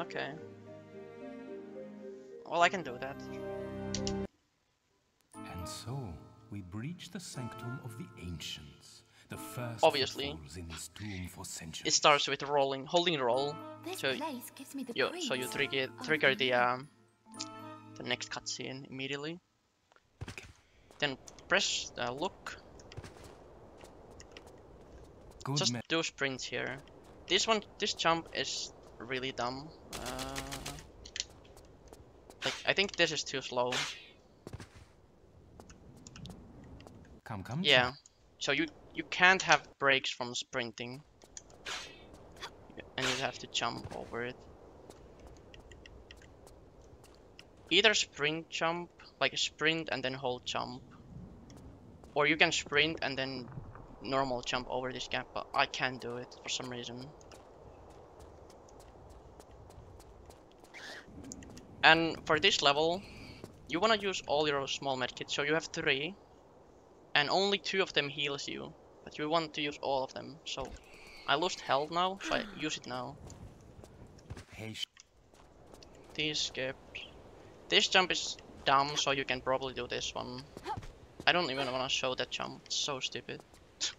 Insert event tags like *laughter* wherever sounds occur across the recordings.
Okay. Well, I can do that. And so, we breach the sanctum of the ancients. The first Obviously. in this tomb for It starts with rolling, holding roll. This So, place gives me the You, so you trigger trigger the no. um the next cutscene immediately. Then press uh, look. Good Just do sprints here. This one, this jump is really dumb. Uh, like I think this is too slow. Come, come. Yeah. So you you can't have breaks from sprinting. And you have to jump over it. Either sprint jump, like sprint and then hold jump. Or you can sprint and then normal jump over this gap, but I can't do it for some reason. And for this level, you wanna use all your small medkits, so you have three and only two of them heals you. But you want to use all of them, so I lost health now, so I use it now. Hey, These skips. This jump is dumb, so you can probably do this one. I don't even want to show that jump. It's so stupid. *laughs* it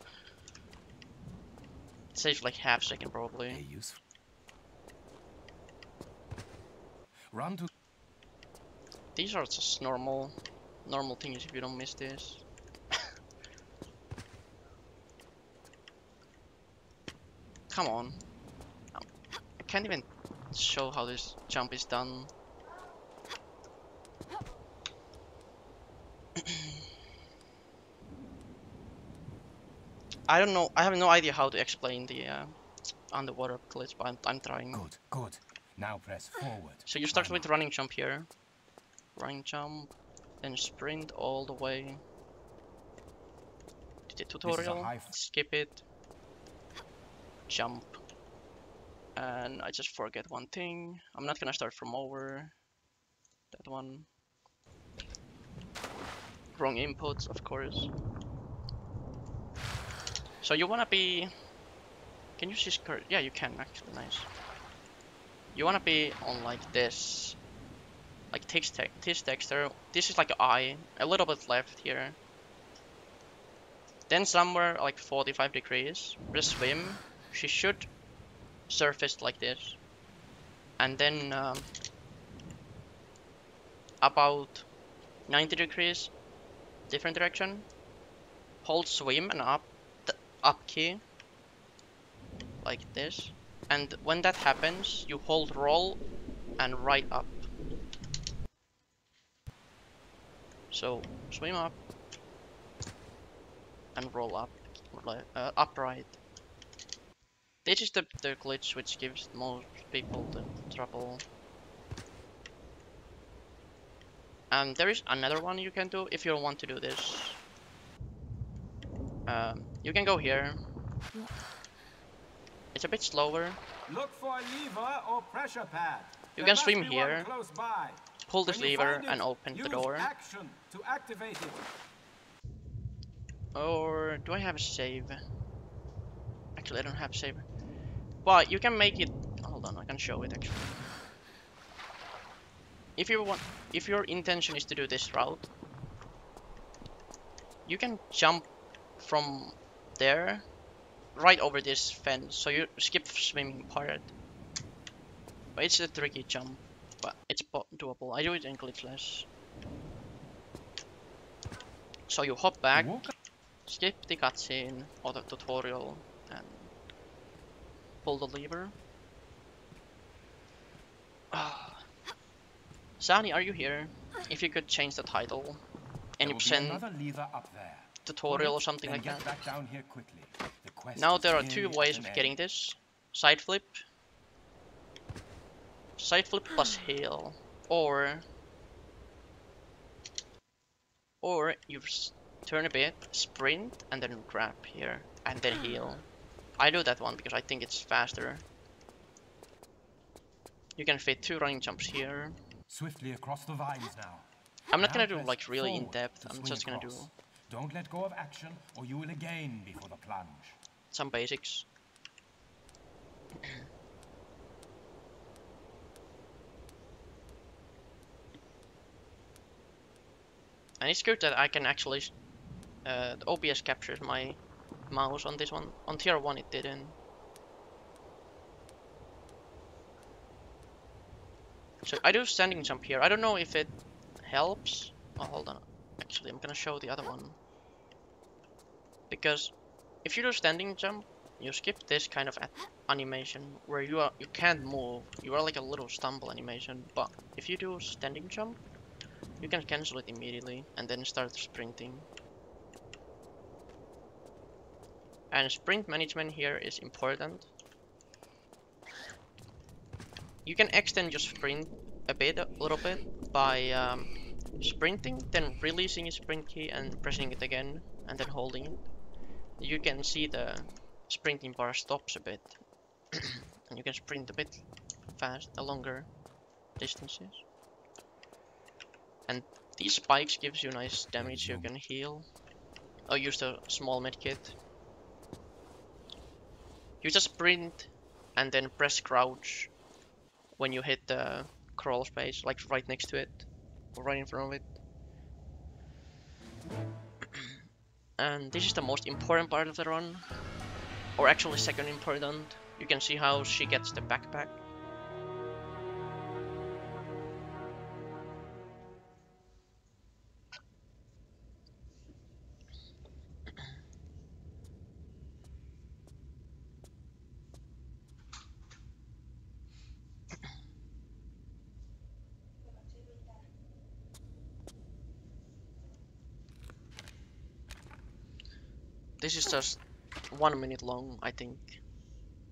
saves like half second probably. Run to These are just normal, normal things if you don't miss this. *laughs* Come on. I can't even show how this jump is done. *clears throat* I don't know. I have no idea how to explain the uh, underwater glitch, but I'm, I'm trying. Good, good. Now press forward. So you start with running jump here. Running jump, then sprint all the way to the tutorial. Skip it. Jump. And I just forget one thing. I'm not gonna start from over. That one. Wrong inputs, of course. So you wanna be. Can you see skirt? Yeah, you can actually. Nice. You wanna be on like this. Like this, te texture. This is like eye. A little bit left here. Then somewhere like 45 degrees. Press swim. She should surface like this. And then um, about 90 degrees different direction. Hold swim and up the up key like this. And when that happens, you hold roll and right up. So swim up and roll up, uh, upright. This is the, the glitch which gives most people the trouble. And there is another one you can do if you want to do this. Um, you can go here. It's a bit slower. Look for a lever or pressure pad. You There can swim here. Pull this lever and open the door. Action to activate it. Or do I have a save? Actually, I don't have a save. But you can make it. Hold on, I can show it actually. If you want, if your intention is to do this route, you can jump from there right over this fence. So you skip swimming part. But it's a tricky jump, but it's doable. I do it in glitchless. So you hop back skip the cutscene or the tutorial and pull the lever. *sighs* Sani, are you here? If you could change the title, There any will be percent lever up there. tutorial or something like that. back down here quickly. The quest Now there are two ways of getting this. Side flip. Side flip plus heal. Or or you turn a bit, sprint, and then grab here, and then *gasps* heal. I do that one because I think it's faster. You can fit two running jumps here. Swiftly across the vines now. I'm not Now gonna do like really in depth. I'm swing just gonna do. Don't let go of action, or you will again before the plunge. some basics. *clears throat* And it's good that I can actually, uh, the OBS captures my mouse on this one. On tier 1 it didn't. So I do standing jump here. I don't know if it helps. Oh, hold on. Actually, I'm gonna show the other one. Because if you do standing jump, you skip this kind of animation where you are you can't move. You are like a little stumble animation. But if you do standing jump, you can cancel it immediately and then start sprinting. And sprint management here is important. You can extend your sprint a bit, a little bit, by um, sprinting, then releasing your sprint key and pressing it again, and then holding it. You can see the sprinting bar stops a bit, *coughs* and you can sprint a bit fast, a longer distances. And these spikes gives you nice damage you can heal. I'll use the small medkit. You just sprint and then press crouch when you hit the crawl space, like right next to it, or right in front of it. *clears throat* and this is the most important part of the run, or actually second important. You can see how she gets the backpack. Just one minute long, I think.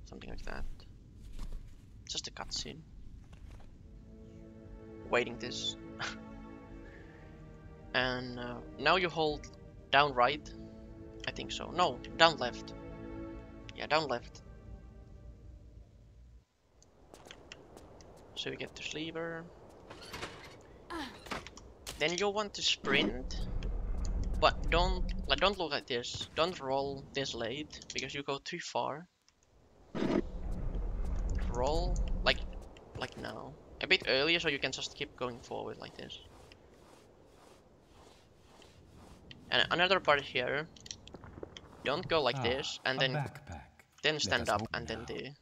Something like that. Just a cutscene. Waiting this. *laughs* and uh, now you hold down right. I think so. No, down left. Yeah, down left. So you get the sleever. Then you'll want to sprint. But don't like don't look at this. Don't roll this late because you go too far. Roll like like now. A bit earlier so you can just keep going forward like this. And another part here. Don't go like Ah, this and then backpack. then stand up and then now. the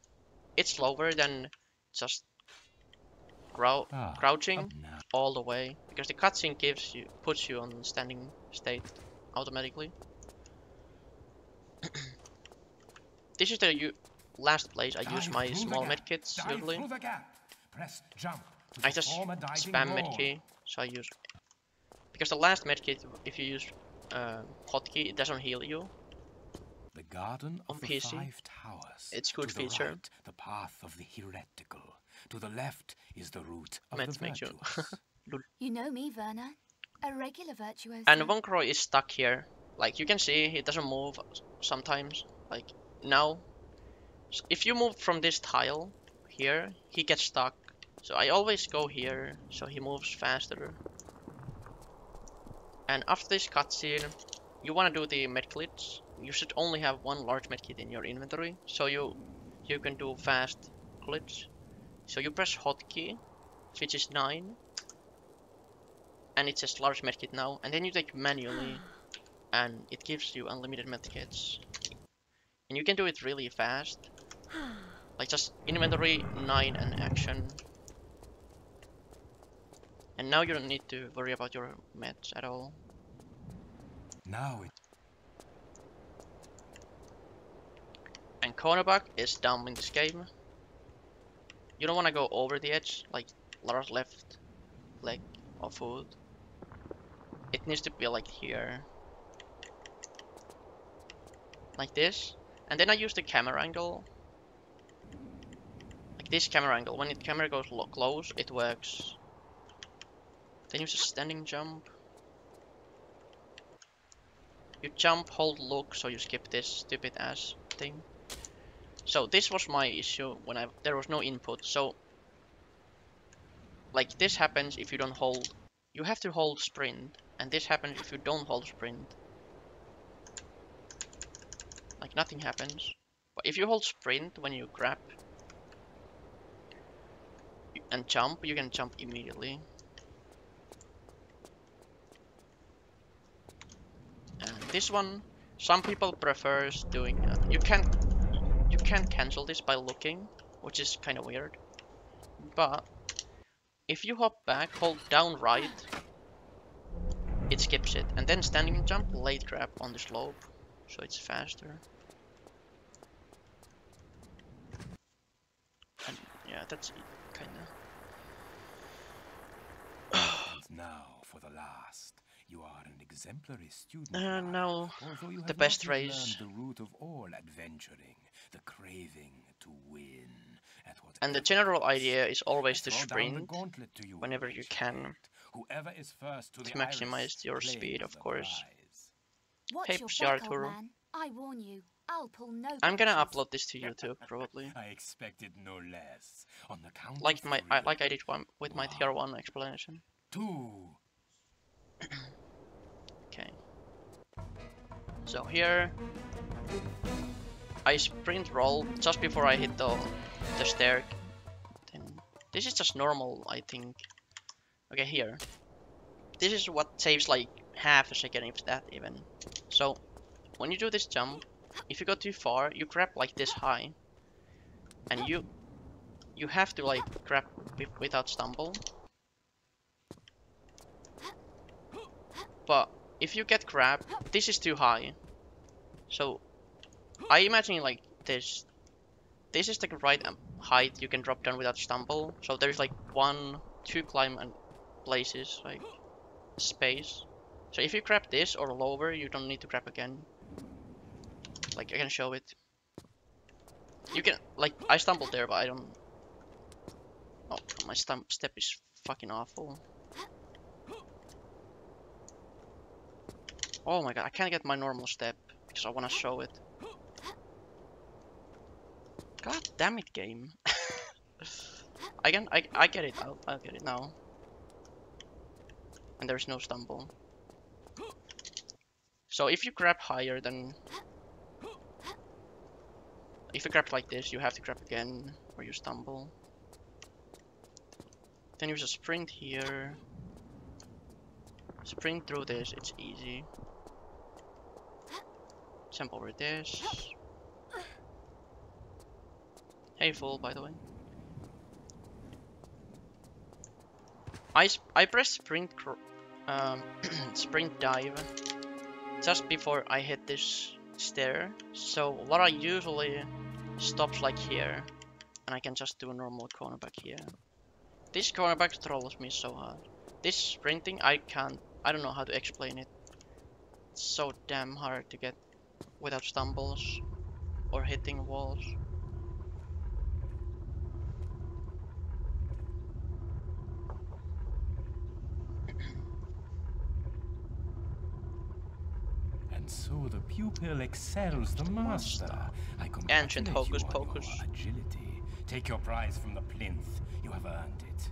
it's slower than just grou Ah, crouching all the way because the cutscene gives you puts you on standing state automatically. *clears throat* this is the u last place I use my small medkits usually. through the gap. Press jump I just perform a diving spam roll. medkey, so I use because the last medkit, if you use uh, hotkey, it doesn't heal you. The garden On of the PC. five towers. It's good to the feature. right, the path of the heretical. To the left is the route of Let's the make *laughs* sure. You know me, Werner. A regular virtuoso. And Von Croy is stuck here. Like you can see, he doesn't move sometimes. Like now, if you move from this tile here, he gets stuck. So I always go here, so he moves faster. And after this cutscene, you want to do the medkits. You should only have one large medkit in your inventory, so you you can do fast glitch. So you press hotkey, which is nine, and it says large medkit now, and then you take manually, *gasps* and it gives you unlimited medkits. And you can do it really fast, *gasps* like just inventory, 9 and action. And now you don't need to worry about your meds at all. Now it And corner bug is dumb in this game. You don't want to go over the edge, like large left leg or foot. It needs to be like here. Like this. And then I use the camera angle. Like this camera angle. When the camera goes close, it works. Then use a standing jump. You jump, hold look, so you skip this stupid ass thing. So this was my issue when I there was no input. So like this happens if you don't hold. You have to hold sprint, and this happens if you don't hold sprint. Like nothing happens. But if you hold sprint when you grab and jump, you can jump immediately. And this one, some people prefers doing. Uh, you can't, you can't cancel this by looking, which is kind of weird. But if you hop back, hold down right, it skips it, and then standing jump, late grab on the slope, so it's faster. And yeah, that's kind of. And now, for the last, you are an exemplary student. Uh, Lara, no, you the best race. The root of all adventuring, the craving to win. And the general idea is always to sprint whenever you can. Knight. Whoever is first to, to maximize your speed, of course. prize. Watch Hey, your Psi back, old Arturo. man. I warn you, I'll pull no I'm gonna punches. upload this to YouTube *laughs* probably, I expected no less. On the count like my I, like I did one with my tier one explanation. Two. *clears throat* Okay. So here, I sprint roll just before I hit the the stair. Then this is just normal, I think. Okay, here. This is what saves like half a second, if that even. So when you do this jump, if you go too far, you grab like this high, and you you have to like grab without stumble. But if you get grabbed, this is too high. So I imagine like this. This is the right um, height you can drop down without stumble. So there's like one, two climb and places like space. So if you grab this or lower, you don't need to grab again. Like I can show it. You can like I stumbled there, but I don't. Oh, my step is fucking awful. Oh my god, I can't get my normal step because I want to show it. God damn it, game. *laughs* I can, I, I get it. I'll, I'll get it now. And there's no stumble. So if you grab higher, then if you grab like this, you have to grab again, or you stumble. Then use a sprint here. Sprint through this, it's easy. Jump over this. Hey, fool, by the way. I, I press sprint um, *clears throat* sprint dive just before I hit this stair. So what I usually stops like here, and I can just do a normal corner bug here. This corner bug trolls me so hard. This sprinting, I can't. I don't know how to explain it. It's so damn hard to get without stumbles or hitting walls. So the pupil excels the master. I Ancient congratulate hocus you your pocus. agility. Take your prize from the plinth. You have earned it.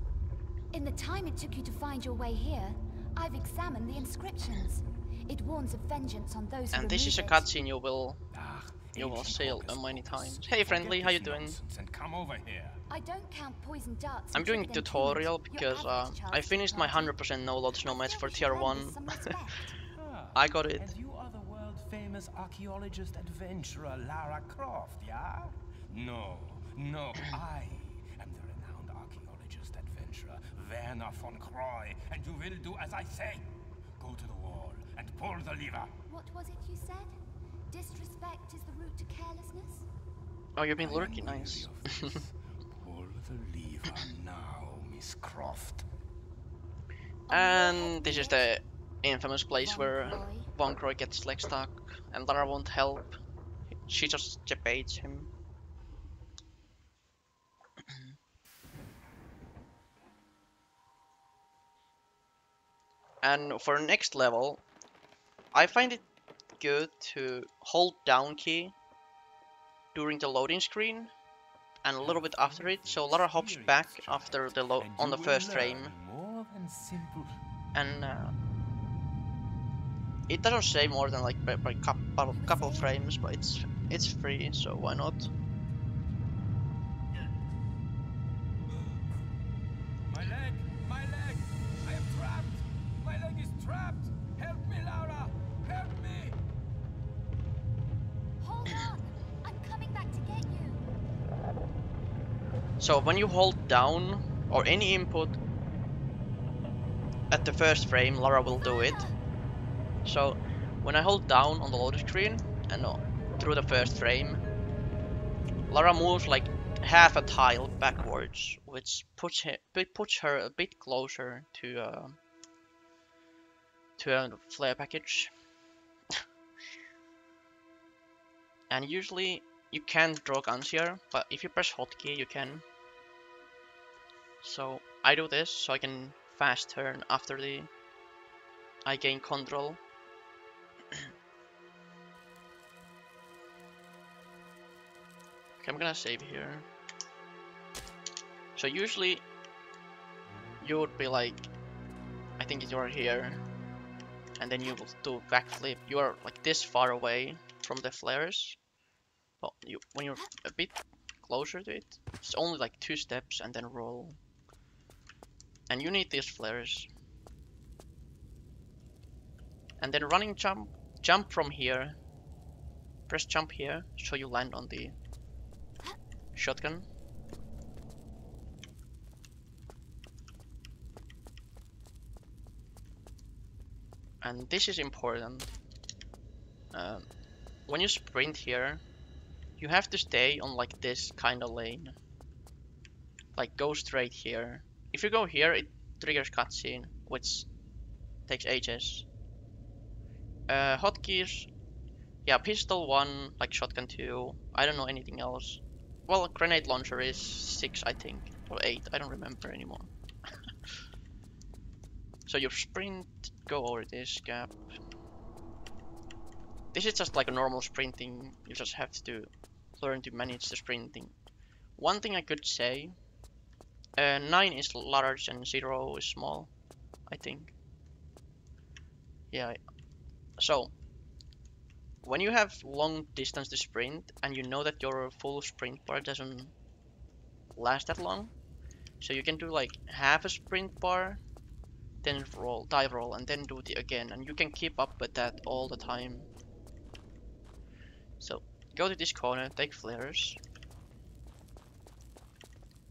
In the time it took you to find your way here, I've examined the inscriptions. It warns of vengeance on those who And this is a cutscene you will Ah, you will ancient see uh, many times. Hey, friendly, how you doing? And come over here. I don't count poison darts. I'm doing they're tutorial because uh, I finished my 100% no load snow match for tier 1. this some *laughs* respect. Ah, I got it. Famous archaeologist adventurer Lara Croft, yeah? No, no, *coughs* I am the renowned archaeologist adventurer Werner von Croy, and you will do as I say. Go to the wall and pull the lever. What was it you said? Disrespect is the route to carelessness? Oh, you've been I lurking, nice. *laughs* pull the lever now, Miss Croft. and this is the infamous place where Von Croy gets leg stuck and Lara won't help. She just debates him. and for next level, I find it good to hold down key during the loading screen and a little bit after it, so Lara hops back after the on the first frame and uh, it doesn't say more than like by, by couple couple frames, but it's it's free, so why not? So when you hold down or any input at the first frame, Lara will do it. So when I hold down on the loading screen and uh, through the first frame, Lara moves like half a tile backwards, which puts her, puts her a bit closer to uh, to a flare package. *laughs* and usually you can't draw guns here, but if you press hotkey you can. So I do this so I can fast turn after the I gain control. Okay, I'm gonna save here. So usually you would be like, I think you're here, and then you will do backflip. You are like this far away from the flares. Well, you when you're a bit closer to it, it's only like two steps and then roll. And you need these flares. And then running jump, jump from here. Press jump here, so you land on the shotgun. And this is important. Um, when you sprint here, you have to stay on like this kind of lane. Like go straight here. If you go here, it triggers cutscene, which takes ages. Uh, hotkeys, yeah, pistol 1, like shotgun 2, I don't know anything else. Well, grenade launcher is 6, I think, or 8, I don't remember anymore. *laughs* so you sprint, go over this gap. This is just like a normal sprinting, you just have to learn to manage the sprinting. One thing I could say, uh, 9 is large and 0 is small, I think. Yeah, so when you have long distance to sprint and you know that your full sprint bar doesn't last that long, so you can do like half a sprint bar, then roll, dive roll, and then do the again, and you can keep up with that all the time. So go to this corner, take flares,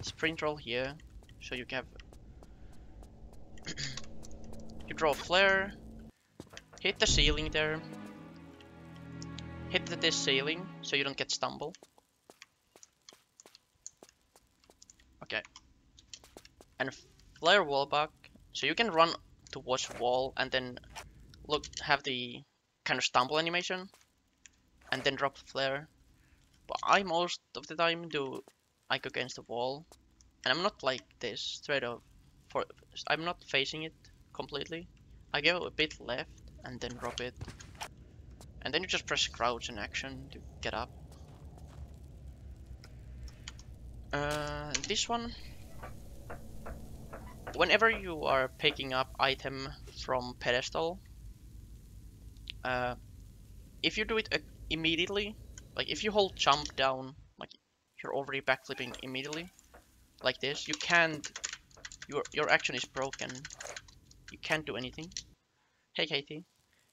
sprint roll here, so you can have *coughs* you draw a flare, hit the ceiling there, hit this ceiling so you don't get stumble. Okay. And flare wall bug, so you can run towards wall and then look have the kind of stumble animation and then drop flare. But I most of the time do go against the wall and I'm not like this straight up for I'm not facing it completely. I go a bit left and then drop it. And then you just press crouch in action to get up. Uh, this one, whenever you are picking up item from pedestal, uh, if you do it uh, immediately, like if you hold jump down, like you're already backflipping immediately, like this, you can't, your, your action is broken. You can't do anything. Hey Katie.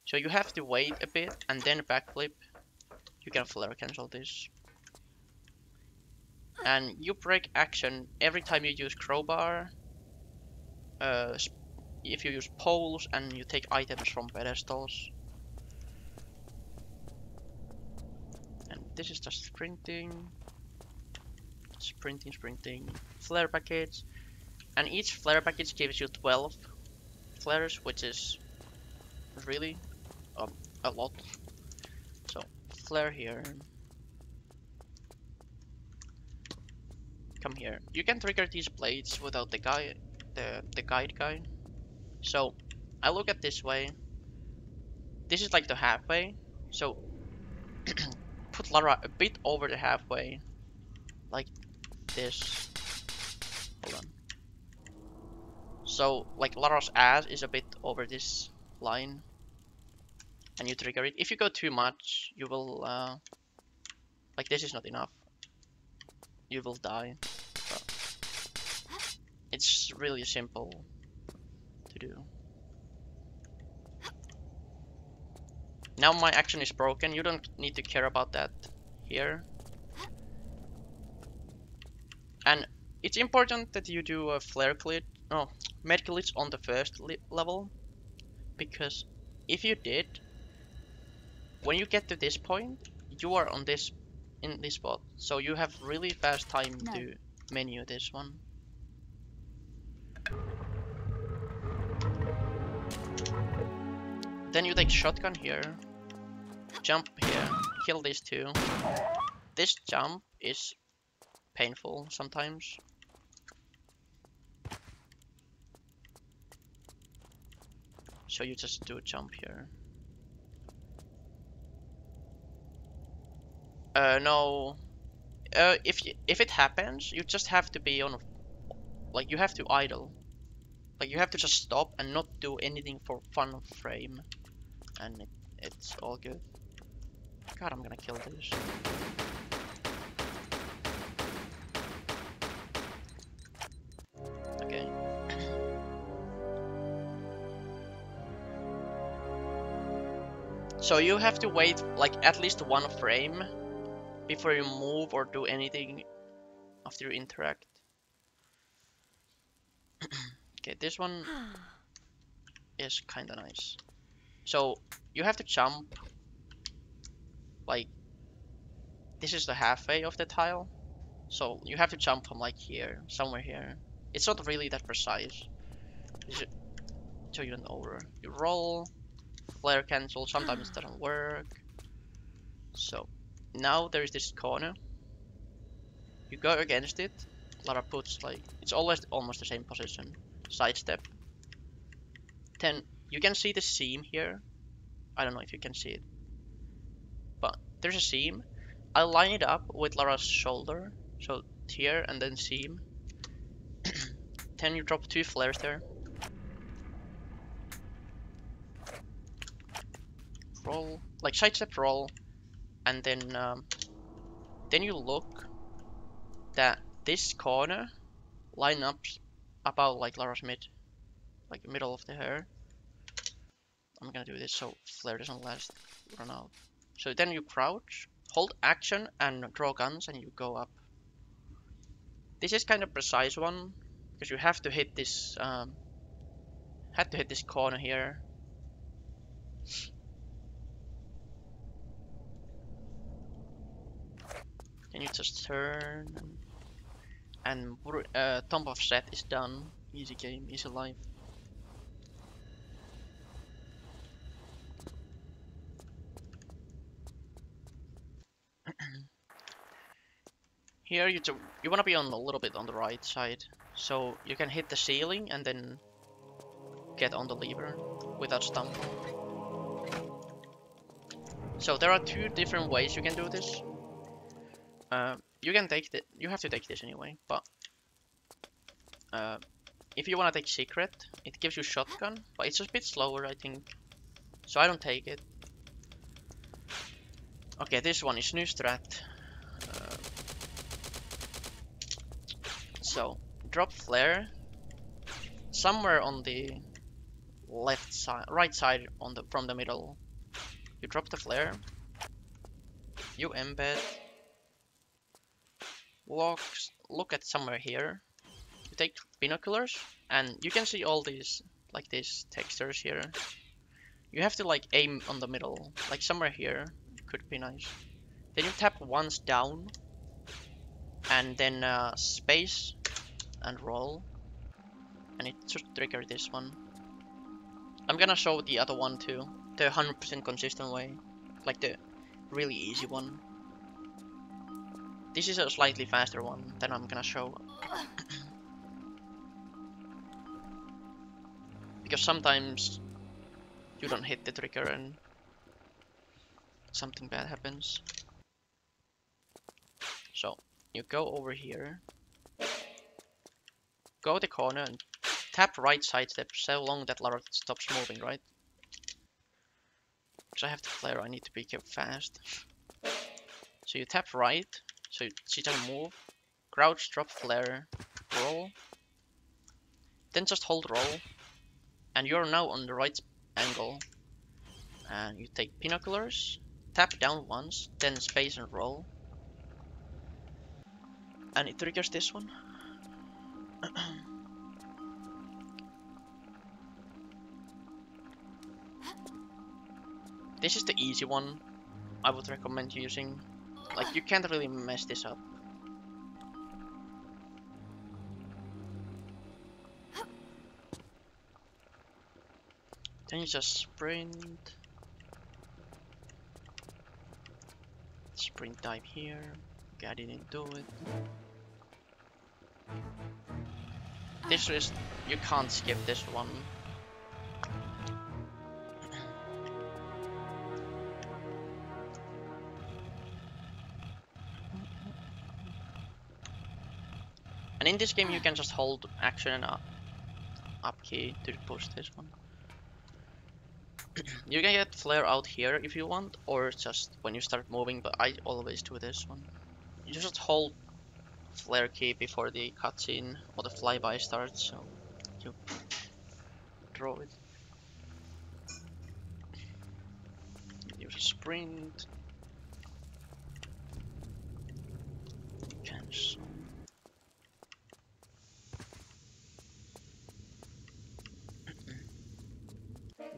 So you have to wait a bit and then backflip. You can flare cancel this. And you break action every time you use crowbar. Uh, if you use poles and you take items from pedestals. And this is just sprinting. Sprinting, sprinting. Flare package. And each flare package gives you 12 flares, which is really a lot. So flare here. Come here. You can trigger these blades without the guy, the the guide guy. So I look at this way. This is like the halfway. So *clears throat* put Lara a bit over the halfway, like this. Hold on. So like Lara's ass is a bit over this line and you trigger it. If you go too much, you will, uh, like this is not enough. You will die. So it's really simple to do. Now my action is broken, you don't need to care about that here. And it's important that you do a flare glitch, no, med glitch on the first level, because if you did, when you get to this point, you are on this in this spot, so you have really fast time No. to menu this one. Then you take shotgun here, jump here, kill these two. This jump is painful sometimes. So you just do a jump here. Uh, no. Uh, if if it happens, you just have to be on, like you have to idle. Like you have to just stop and not do anything for fun frame, and it, it's all good. God, I'm gonna kill this. Okay. *coughs* So you have to wait like at least one frame before you move or do anything after you interact. *clears throat* okay, this one is kinda nice. So you have to jump like this is the halfway of the tile. So you have to jump from like here, somewhere here. It's not really that precise. Show you an over. You roll, flare cancel, sometimes it *gasps* doesn't work. So now there is this corner. You go against it. Lara puts like it's always almost the same position. Sidestep. Then you can see the seam here. I don't know if you can see it. But there's a seam. I line it up with Lara's shoulder. So here and then seam. *clears throat* then you drop two flares there. Roll, like sidestep roll, and then um, then you look that this corner line up about like Lara's mid, like middle of the hair. I'm gonna do this so flare doesn't last run out. So then you crouch, hold action and draw guns and you go up. This is kind of precise one because you have to hit this um, had to hit this corner here. Then you just turn and, uh, Tomb of Set is done. Easy game, easy life. *clears throat* Here you you want to be on a little bit on the right side, so you can hit the ceiling and then get on the lever without stumbling. So there are two different ways you can do this. Uh, you can take the, you have to take this anyway, but uh, if you want to take secret, it gives you shotgun, but it's a bit slower, I think. So I don't take it. Okay, this one is new strat. Uh, so drop flare somewhere on the left side, right side on the from the middle. You drop the flare. You embed. Look, look at somewhere here. You take binoculars, and you can see all these like these textures here. You have to like aim on the middle, like somewhere here. Could be nice. Then you tap once down, and then uh, space and roll, and it should trigger this one. I'm gonna show the other one too, the 100% consistent way, like the really easy one. This is a slightly faster one than I'm gonna show. *laughs* because sometimes you don't hit the trigger and something bad happens. So you go over here, go the corner and tap right side step so long that Lara stops moving, right? Because I have the flare, I need to be kept fast. *laughs* So you tap right, so she doesn't move. Crouch, drop flare, roll. Then just hold roll. And you're now on the right angle. And you take binoculars, tap down once, then space and roll. And it triggers this one. *clears throat* this is the easy one I would recommend using. Like, you can't really mess this up. Then you just sprint. Sprint dive here. Okay, I didn't do it. This is you can't skip this one. And in this game you can just hold action and up, up key to push this one. *clears throat* you can get flare out here if you want, or just when you start moving, but I always do this one. You just hold flare key before the cutscene or the flyby starts, so you draw it. Use a sprint. Cancel.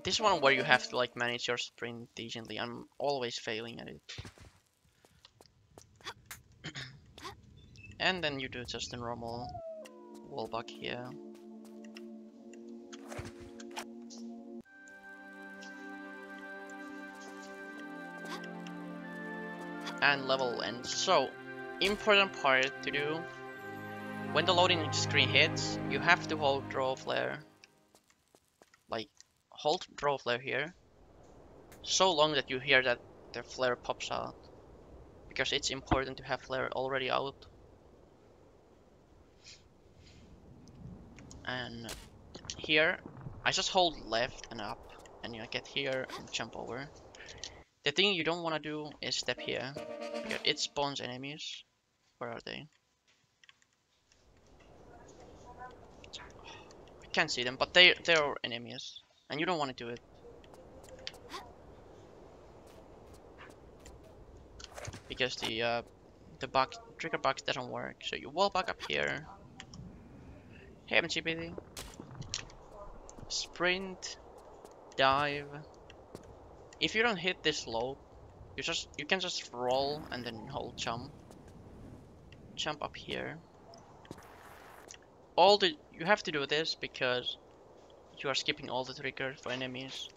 This one where you have to like manage your sprint decently. I'm always failing at it. *coughs* and then you do just a normal wall bug here. And level ends. So, important part to do. When the loading screen hits, you have to hold draw flare. Hold draw flare here. So long that you hear that the flare pops out. Because it's important to have flare already out. And here, I just hold left and up. And you get here and jump over. The thing you don't want to do is step here. Because it spawns enemies. Where are they? I can't see them, but they they're enemies. And you don't want to do it. Because the uh, the box trigger box doesn't work. So you wall bug up here. Hey MGPD. Sprint. Dive. If you don't hit this low, you just you can just roll and then hold jump. Jump up here. All the you have to do this because you are skipping all the triggers for enemies.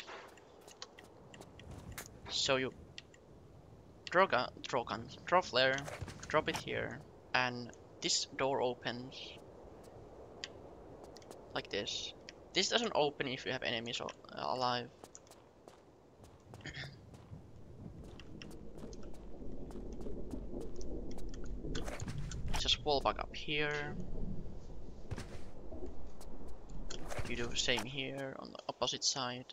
So you draw gun, draw gun, draw flare, drop it here, and this door opens like this. This doesn't open if you have enemies alive. *clears throat* Just wall bug up here. You do the same here on the opposite side.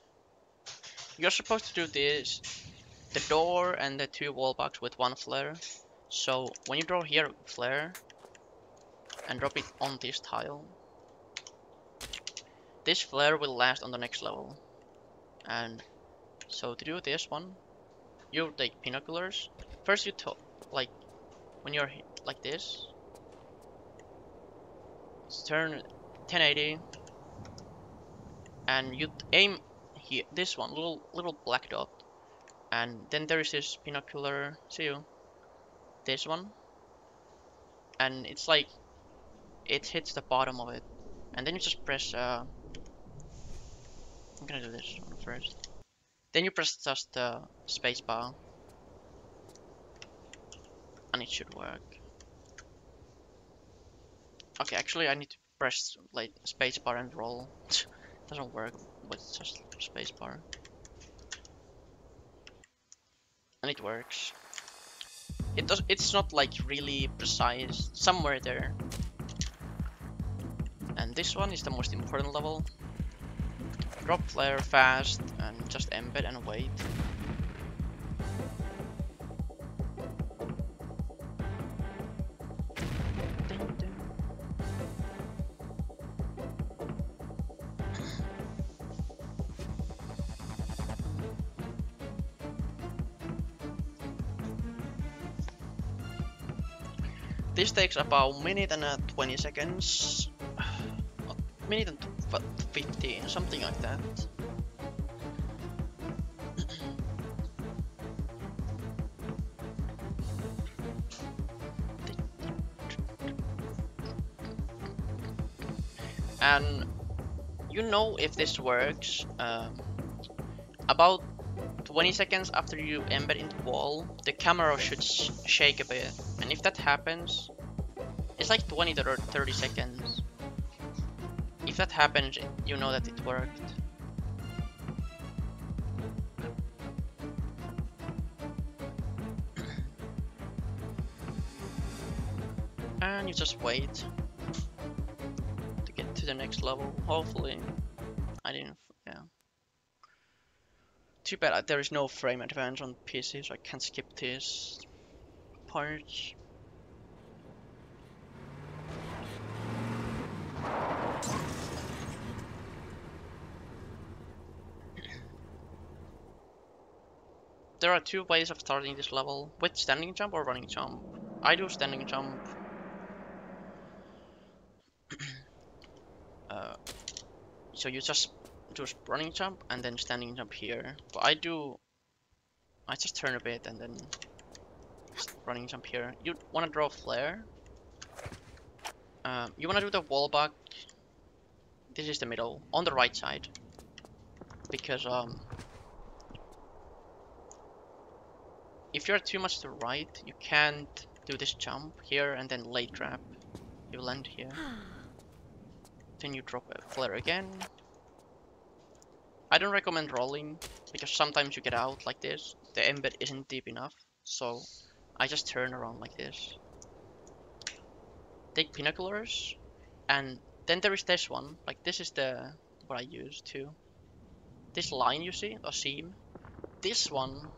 You're supposed to do this, the door and the two wall bugs with one flare. So when you draw here flare and drop it on this tile, this flare will last on the next level. And so to do this one, you take binoculars. First you like when you're like this, turn 1080 and you aim here this one little little black dot. And then there is this binocular see you? This one. And it's like it hits the bottom of it. And then you just press uh I'm gonna do this one first. Then you press just the uh, spacebar and it should work. Okay actually I need to press like spacebar and roll *laughs* doesn't work with just spacebar. And it works. It does it's not like really precise, somewhere there. And this one is the most important level. Drop flare fast and just embed and wait. This takes about minute and uh, 20 seconds. A minute and tw- 15, something like that. and you know if this works um, about 20 seconds after you embed into the wall the camera should sh shake a bit and if that happens it's like 20 to 30 seconds. If that happens you know that it worked. And you just wait to get to the next level. Hopefully I didn't yeah. Too bad uh, there is no frame advantage on PC so I can't skip this part there are two ways of starting this level. With standing jump or running jump? I do standing jump. *coughs* Uh, so you just do running jump and then standing jump here. But I do I just turn a bit and then running jump here. You want to draw a flare? Um, you want to do the wall bug this is the middle on the right side. Because um, if you're too much to the right you can't do this jump here and then lay trap you land here. *gasps* Then you drop a flare again. I don't recommend rolling because sometimes you get out like this. The embed isn't deep enough so I just turn around like this. Take binoculars and then there is this one. Like this is the what I use too. This line you see a seam. This one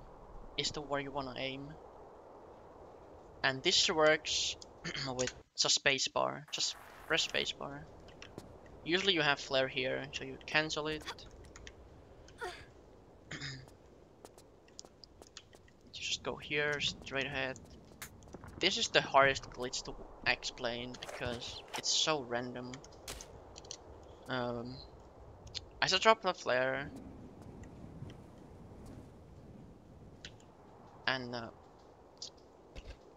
is the where you want to aim. And this works *clears throat* with just spacebar just press spacebar usually you have flare here so you cancel it. *clears throat* Just go here straight ahead. This is the hardest glitch to explain because it's so random. Um, I just drop the flare and uh,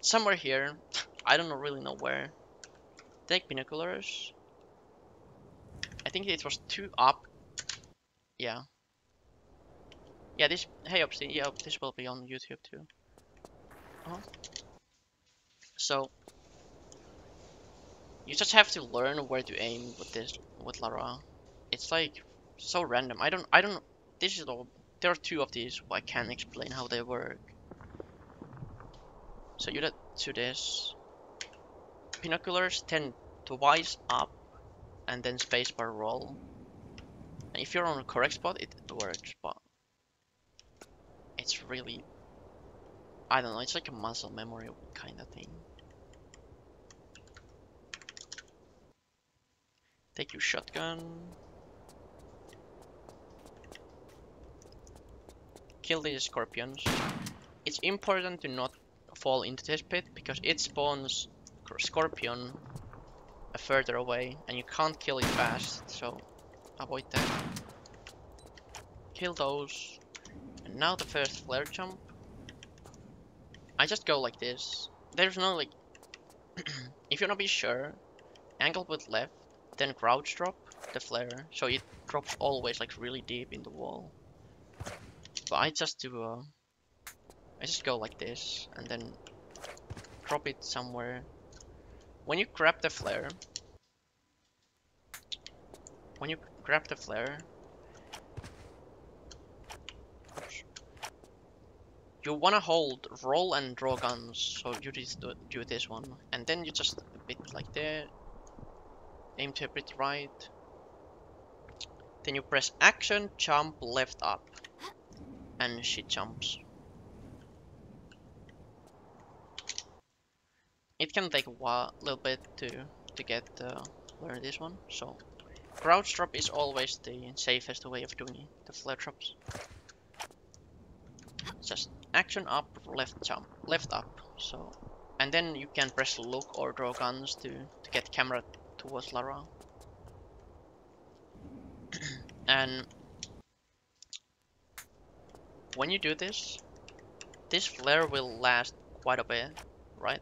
somewhere here I don't really know where take binoculars. I think it was two up. Yeah. Yeah this hey upsy yeah this will be on YouTube too. Uh -huh. so you just have to learn where to aim with this with Lara. It's like so random. I don't I don't this is all there are two of these I can't explain how they work so you to this. Binoculars tend twice up and then spacebar roll. And if you're on the correct spot, it works, but it's really, I don't know, it's like a muscle memory kind of thing. Take your shotgun. Kill these scorpions. It's important to not fall into this pit because it spawns scorpion a further away and you can't kill it fast so avoid that. Kill those. And now the first flare jump. I just go like this. There's no like *clears throat* if you wanna be sure angle with left then crouch drop the flare so it drops always like really deep in the wall. But I just do a I just go like this and then drop it somewhere. When you grab the flare, when you grab the flare, you wanna hold roll and draw guns, so you just do, do this one, and then you just a bit like there, aim to a bit right, then you press action, jump left up, and she jumps. It can take a while, little bit to to get uh, learn this one. So crouch drop is always the safest way of doing it, the flare drops. Just action up, left jump, left up. So and then you can press look or draw guns to to get camera towards Lara. *clears throat* And when you do this, this flare will last quite a bit, right?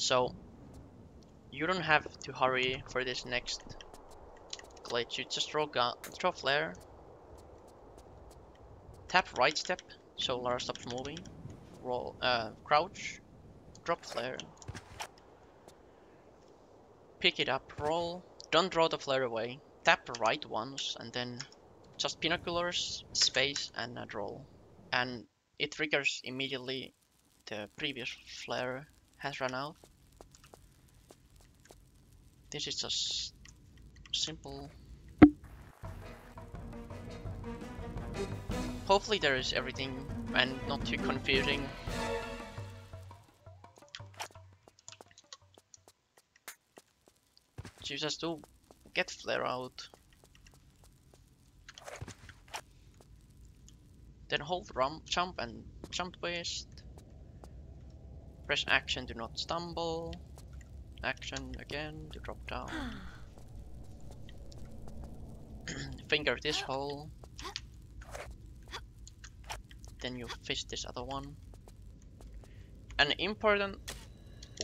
So you don't have to hurry for this next glitch. You just throw gun, throw flare, tap right step so Lara stops moving, roll, uh, crouch, drop flare, pick it up, roll, don't throw the flare away, tap right once and then just binoculars, space and a roll. And it triggers immediately the previous flare has run out. This is just simple. Hopefully there is everything and not too confusing. You just do get flare out. Then hold rump, jump and jump twist. Press action to not stumble. Action again to drop down. *gasps* *clears throat* Finger this hole. Then you fish this other one. And important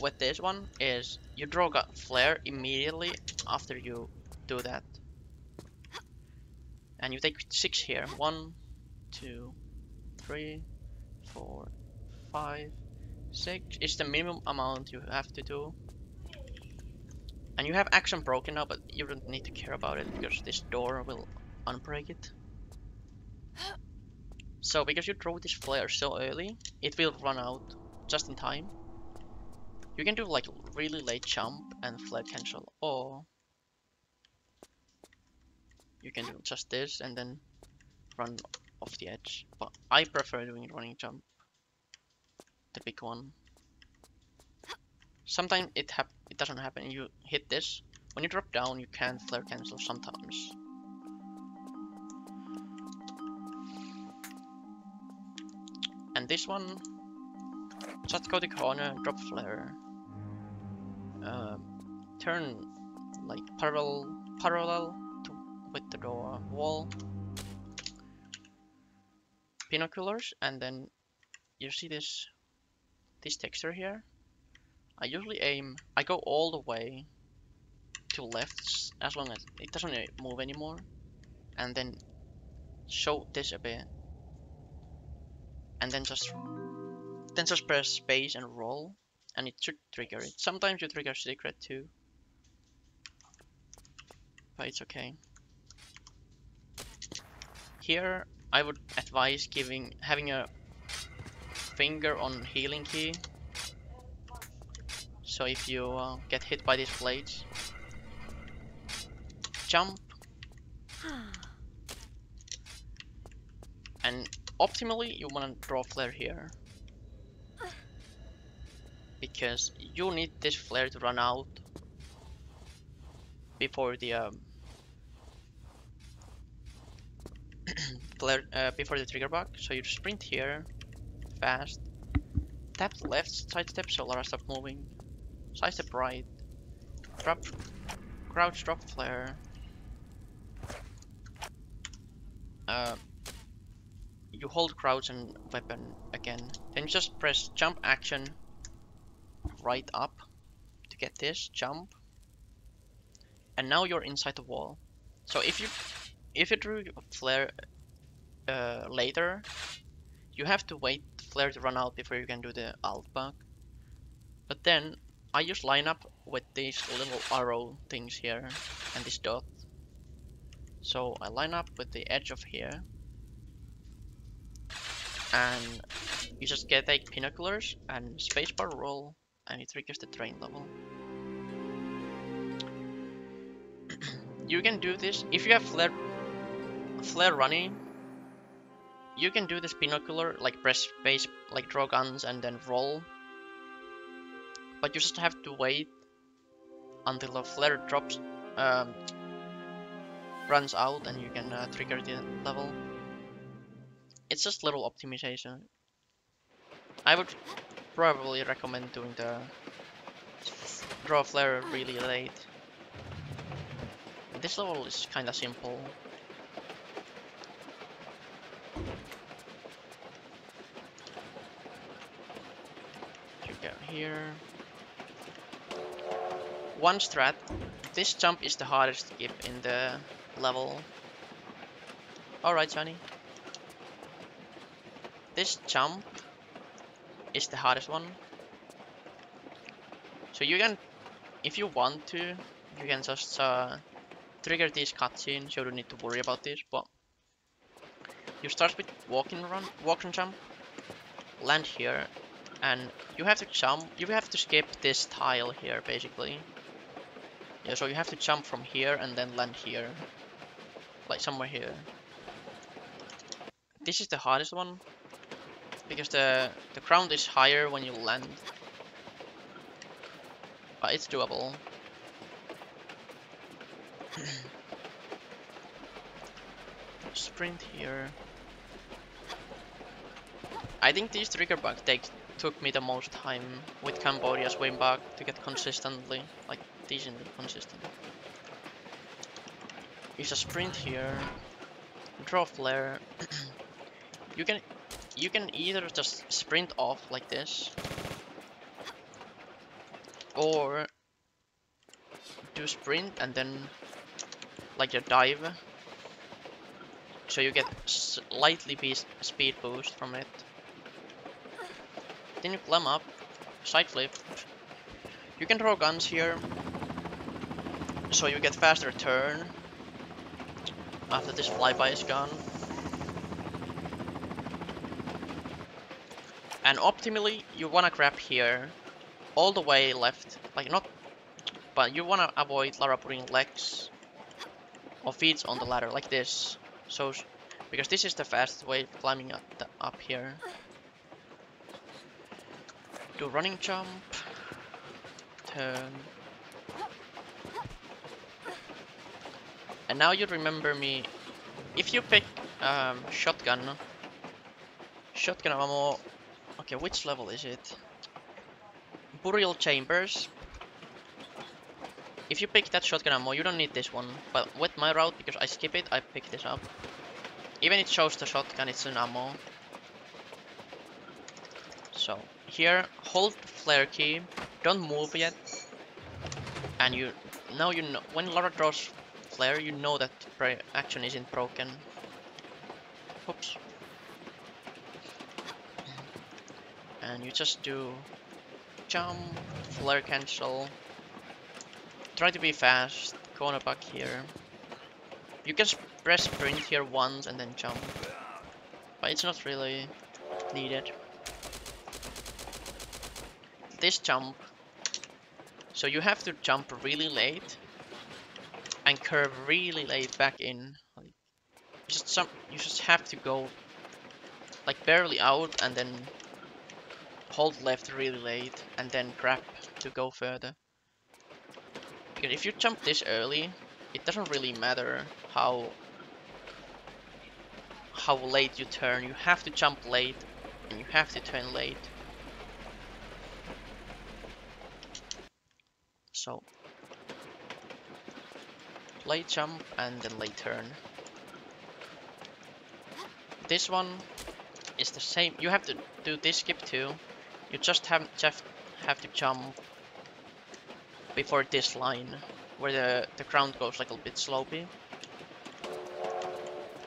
with this one is you draw a flare immediately after you do that. And you take six here. One, two, three, four, five, six. Is the minimum amount you have to do. And you have action broken now, but you don't need to care about it because this door will unbreak it. *gasps* So because you throw this flare so early, it will run out just in time. You can do like really late jump and flare cancel, or you can do just this and then run off the edge. But I prefer doing running jump, the big one. *gasps* Sometimes it hap it doesn't happen. You hit this. When you drop down, you can flare cancel sometimes. And this one, just go to corner, drop flare. Uh, turn like parallel parallel to with the door wall. Binoculars, and then you see this this texture here. I usually aim, I go all the way to left as long as it doesn't uh, move anymore and then show this a bit and then just then just press space and roll and it should trigger it. Sometimes you trigger secret too but it's okay. Here I would advise giving having a finger on healing key so if you uh, get hit by these blades, jump. *gasps* and optimally, you want to draw flare here. Because you need this flare to run out before the um, *clears throat* flare uh, before the trigger bug. So you sprint here, fast, tap left side step so Lara stop moving, Side step right. Drop. Crouch drop flare. Uh, you hold crouch and weapon again. Then you just press jump action right up to get this jump. And now you're inside the wall. So if you if you drew flare uh, later, you have to wait the flare to run out before you can do the alt bug. But then I just line up with these little arrow things here and this dot. So I line up with the edge of here and you just get like binoculars and spacebar roll and it triggers the train level. *clears throat* you can do this if you have flare flare running you can do this binocular like press space like draw guns and then roll but you just have to wait until the flare drops um, runs out and you can uh, trigger the level it's just little optimization I would probably recommend doing the draw flare really late This level is kinda simple. Here. One strat. This jump is the hardest to skip in the level. Alright, Johnny. This jump is the hardest one. So you can, if you want to, you can just uh, trigger these cutscenes. You don't need to worry about this. But you start with walking run, walk and jump, land here, and you have to jump. You have to skip this tile here, basically. Yeah, so you have to jump from here and then land here, like somewhere here. This is the hardest one because the the ground is higher when you land but it's doable. *clears throat* Sprint here. I think these trigger bugs take took me the most time with Cambodia's swim bug to get consistently, like decently consistent. Use a sprint here, draw flare. *clears throat* you can you can either just sprint off like this or do sprint and then like your dive. So you get slightly speed boost from it. Then you climb up side flip. You can throw guns here so you get faster turn after this flyby is gone and optimally you wanna grab here all the way left. Like not, but you want to avoid Lara putting legs or feet on the ladder like this. So, because this is the fastest way climbing up, the, up here. Do running jump, turn. And now you remember me, if you pick um, shotgun, shotgun ammo, okay, which level is it? burial chambers. If you pick that shotgun ammo, you don't need this one. But with my route, because I skip it, I pick this up. Even it shows the shotgun, it's an ammo. So, here, hold the flare key, don't move yet. And you, now you know, when Lara draws flare, you know that action isn't broken. Oops. And you just do jump, flare cancel. Try to be fast, corner back here. You can press sprint here once and then jump. But it's not really needed. This jump. So you have to jump really late and curve really late back in. Like, just some, you just have to go like barely out and then hold left really late and then grab to go further. Because if you jump this early, it doesn't really matter how how late you turn. You have to jump late and you have to turn late. So late jump and then late turn. This one is the same. You have to do this skip too, you just have, just have to jump before this line, where the, the ground goes like a bit slopey.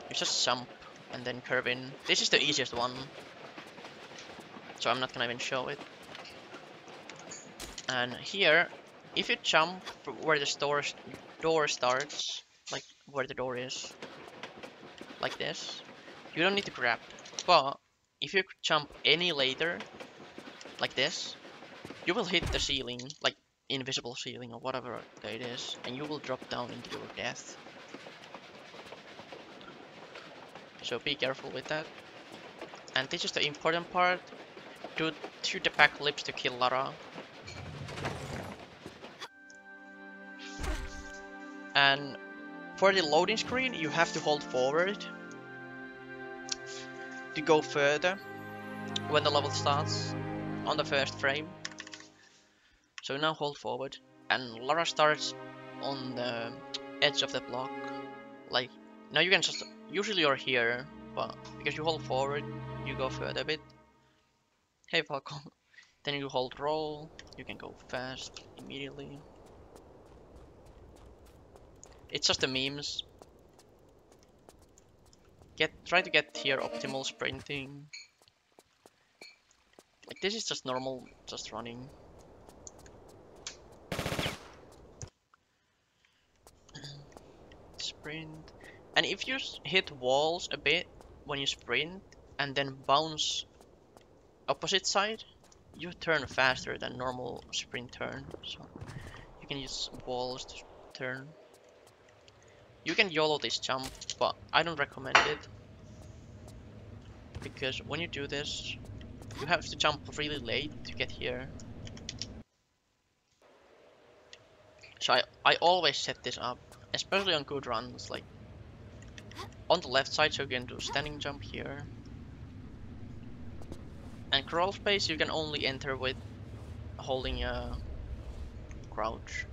You just jump and then curve in. This is the easiest one. So I'm not gonna even show it. And here, if you jump where the store, door starts, like where the door is, like this, you don't need to grab. But if you jump any later, like this, you will hit the ceiling, like invisible ceiling or whatever it is, and you will drop down into your death. So be careful with that. And this is the important part. Do shoot the back lips to kill Lara. And for the loading screen, you have to hold forward to go further when the level starts on the first frame. So now hold forward and Lara starts on the edge of the block. Like now you can just usually you're here, but because you hold forward, you go further a bit. Hey Falcon. *laughs* Then you hold roll, you can go fast immediately. It's just the memes. Get try to get here optimal sprinting. Like this is just normal, just running. sprint. And if you hit walls a bit when you sprint and then bounce opposite side, you turn faster than normal sprint turn. So you can use walls to turn. You can YOLO this jump, but I don't recommend it. Because when you do this, you have to jump really late to get here. So I, I always set this up, especially on good runs, like on the left side so you can do standing jump here. And crawl space you can only enter with holding a crouch.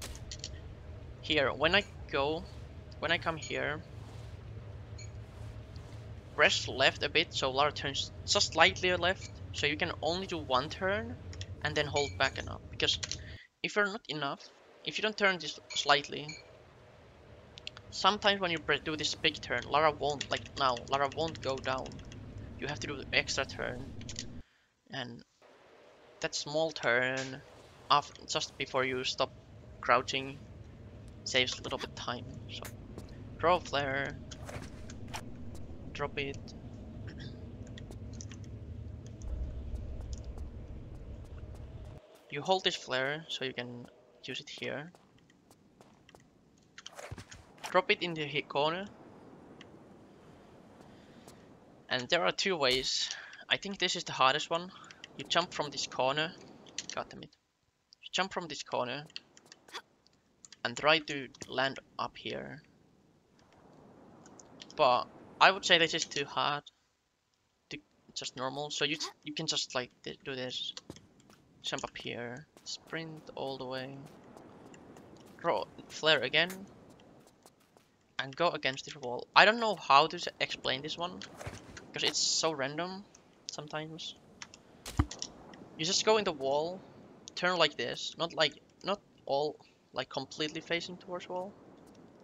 Here, when I go, when I come here, press left a bit so Lara turns just slightly left, so you can only do one turn and then hold back enough. Because if you're not enough, if you don't turn this slightly, sometimes when you do this big turn, Lara won't, like now, Lara won't go down. You have to do the extra turn and that small turn off just before you stop crouching saves a little bit time so draw flare drop it you hold this flare so you can use it here drop it in the hit corner and there are two ways I think this is the hardest one. You jump from this corner. God damn it. You jump from this corner and try to land up here. But I would say this is too hard. To just normal. So you you can just like do this. Jump up here. Sprint all the way. Draw flare again. And go against this wall. I don't know how to explain this one. Because it's so random sometimes. You just go in the wall, turn like this, not like, not all, like completely facing towards wall,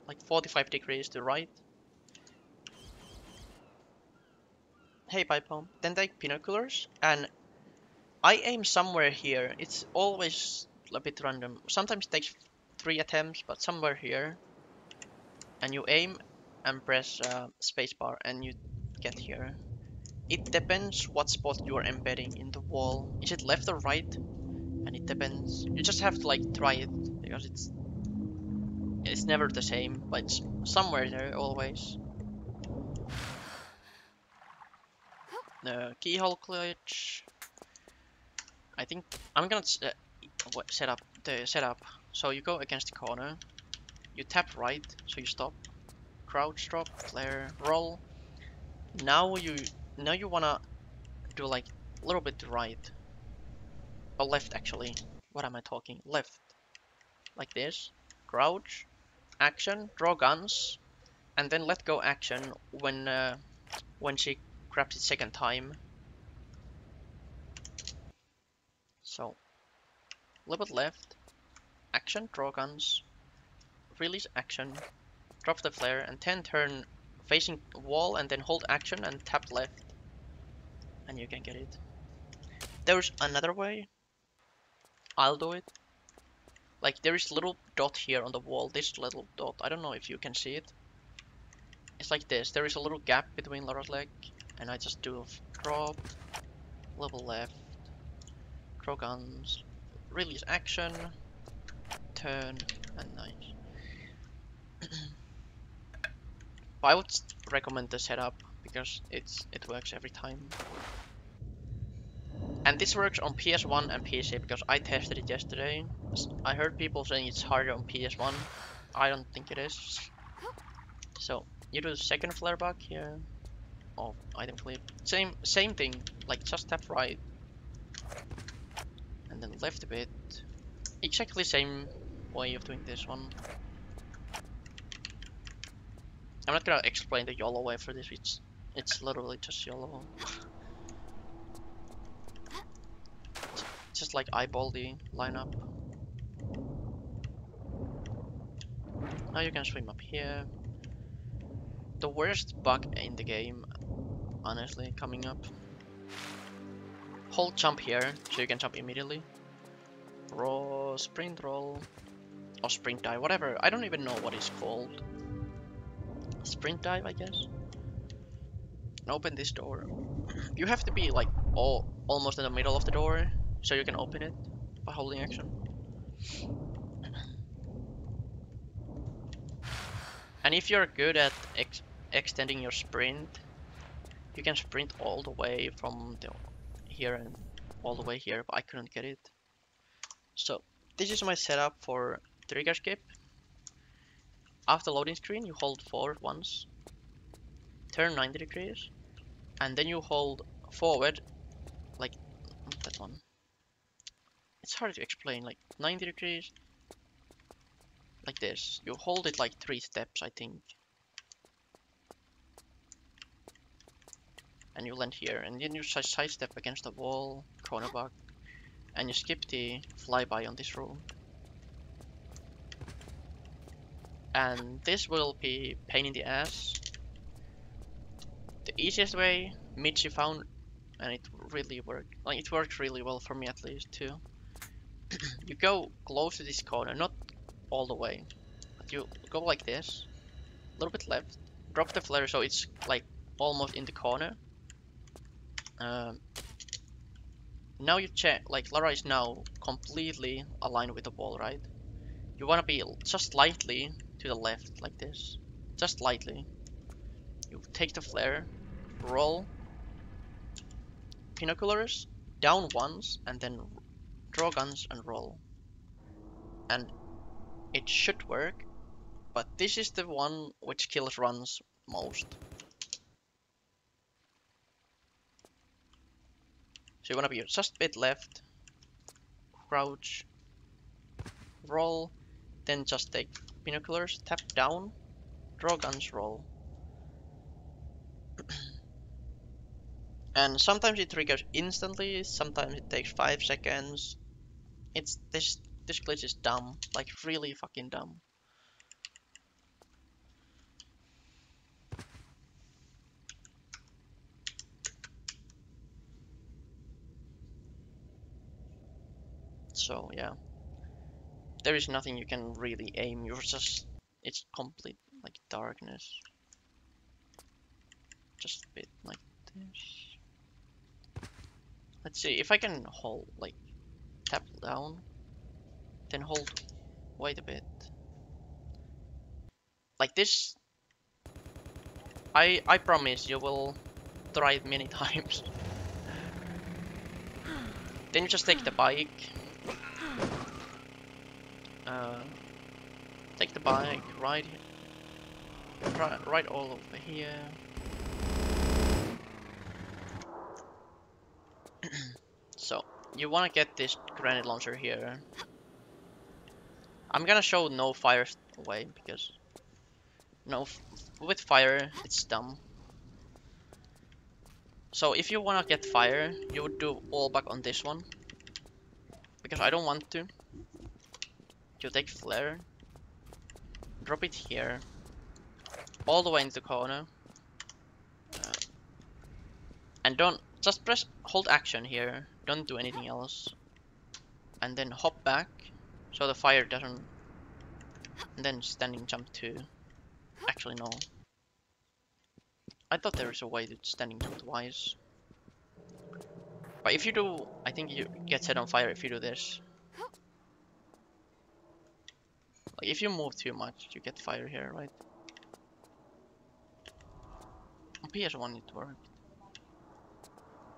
like 45 degrees to right. Hey pipe bomb. Then take binoculars and I aim somewhere here. It's always a bit random. Sometimes it takes three attempts, but somewhere here. And you aim and press uh, spacebar and you get here. It depends what spot you are embedding in the wall. Is it left or right? And it depends. You just have to like try it because it's it's never the same, but it's somewhere there always. The keyhole glitch. I think I'm gonna uh, set up the setup. So you go against the corner, you tap right, so you stop, crouch drop, flare, roll. Now you now you wanna do like a little bit right. Or left actually. What am I talking? Left. Like this. Crouch. Action. Draw guns. And then let go action when uh, when she grabs it second time so little bit left action draw guns release action drop the flare and 10 turn facing wall and then hold action and tap left and you can get it. There's another way. I'll do it. Like there is a little dot here on the wall, this little dot. I don't know if you can see it. It's like this. There is a little gap between Lara's leg and I just do a drop, level left, draw guns, release action, turn, and nice. *clears throat* I would recommend the setup because it's it works every time. And this works on PS1 and PC because I tested it yesterday. I heard people saying it's harder on PS1. I don't think it is. So you do the second flare back here. Oh, item clip. Same same thing. Like just tap right. And then left a bit. Exactly same way of doing this one. I'm not gonna explain the YOLO way for this. It's it's literally just YOLO. just like eyeball the lineup. Now you can swim up here. The worst bug in the game, honestly, coming up. Hold jump here, so you can jump immediately. Roll, sprint roll, or sprint dive, whatever. I don't even know what it's called. Sprint dive, I guess. And open this door. You have to be like all almost in the middle of the door, so you can open it by holding action. And if you're good at ex extending your sprint, you can sprint all the way from the here and all the way here, but I couldn't get it. So this is my setup for trigger skip. After loading screen, you hold forward once, turn 90 degrees, and then you hold forward, like that one. It's hard to explain, like 90 degrees, like this. You hold it like three steps, I think. And you land here, and then you sidestep against the wall, corner bug, and you skip the flyby on this room. And this will be pain in the ass. The easiest way, Michi found, and it really worked. Like it worked really well for me at least too. *clears throat* you go close to this corner, not all the way. But you go like this, a little bit left, drop the flare so it's like almost in the corner. Um, now you check, like Lara is now completely aligned with the wall, right? You want to be just lightly to the left, like this. Just lightly. You take the flare, roll, binoculars, down once, and then draw guns and roll. And it should work, but this is the one which kills runs most. So you wanna be just a bit left, crouch, roll, then just take binoculars, tap down, draw guns, roll. *clears throat* and sometimes it triggers instantly, sometimes it takes 5 seconds. It's this this glitch is dumb, like really fucking dumb. So yeah, there is nothing you can really aim. You're just it's complete like darkness. Just a bit like this. Let's see if I can hold like tap down then hold wait a bit like this I I promise you will try it many *laughs* times then you just take the bike *gasps* uh, take the bike right right, right all over here. *clears throat* So you want to get this grenade launcher here I'm gonna show no fire way because no with fire it's dumb. So if you wanna get fire, you would do all back on this one because I don't want to. You take flare, drop it here, all the way into the corner, uh, and don't just press hold action here. Don't do anything else, and then hop back so the fire doesn't... And then standing jump too. Actually no. I thought there was a way to standing jump twice. But if you do... I think you get set on fire if you do this. Like if you move too much, you get fire here, right? On PS1 it worked.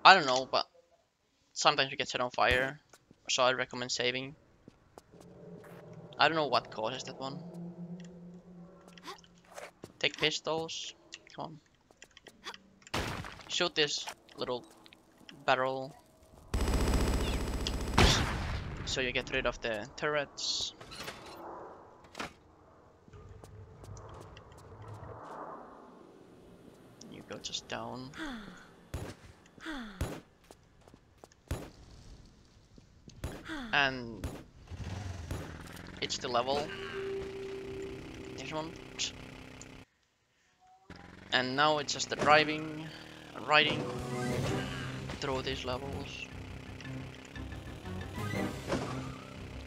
I don't know, but sometimes you get set on fire, so I recommend saving. I don't know what causes that one. Take pistols. Come on. Shoot this little barrel. So you get rid of the turrets. You go just down. And it's the level. This one. And now it's just the driving, riding through these levels.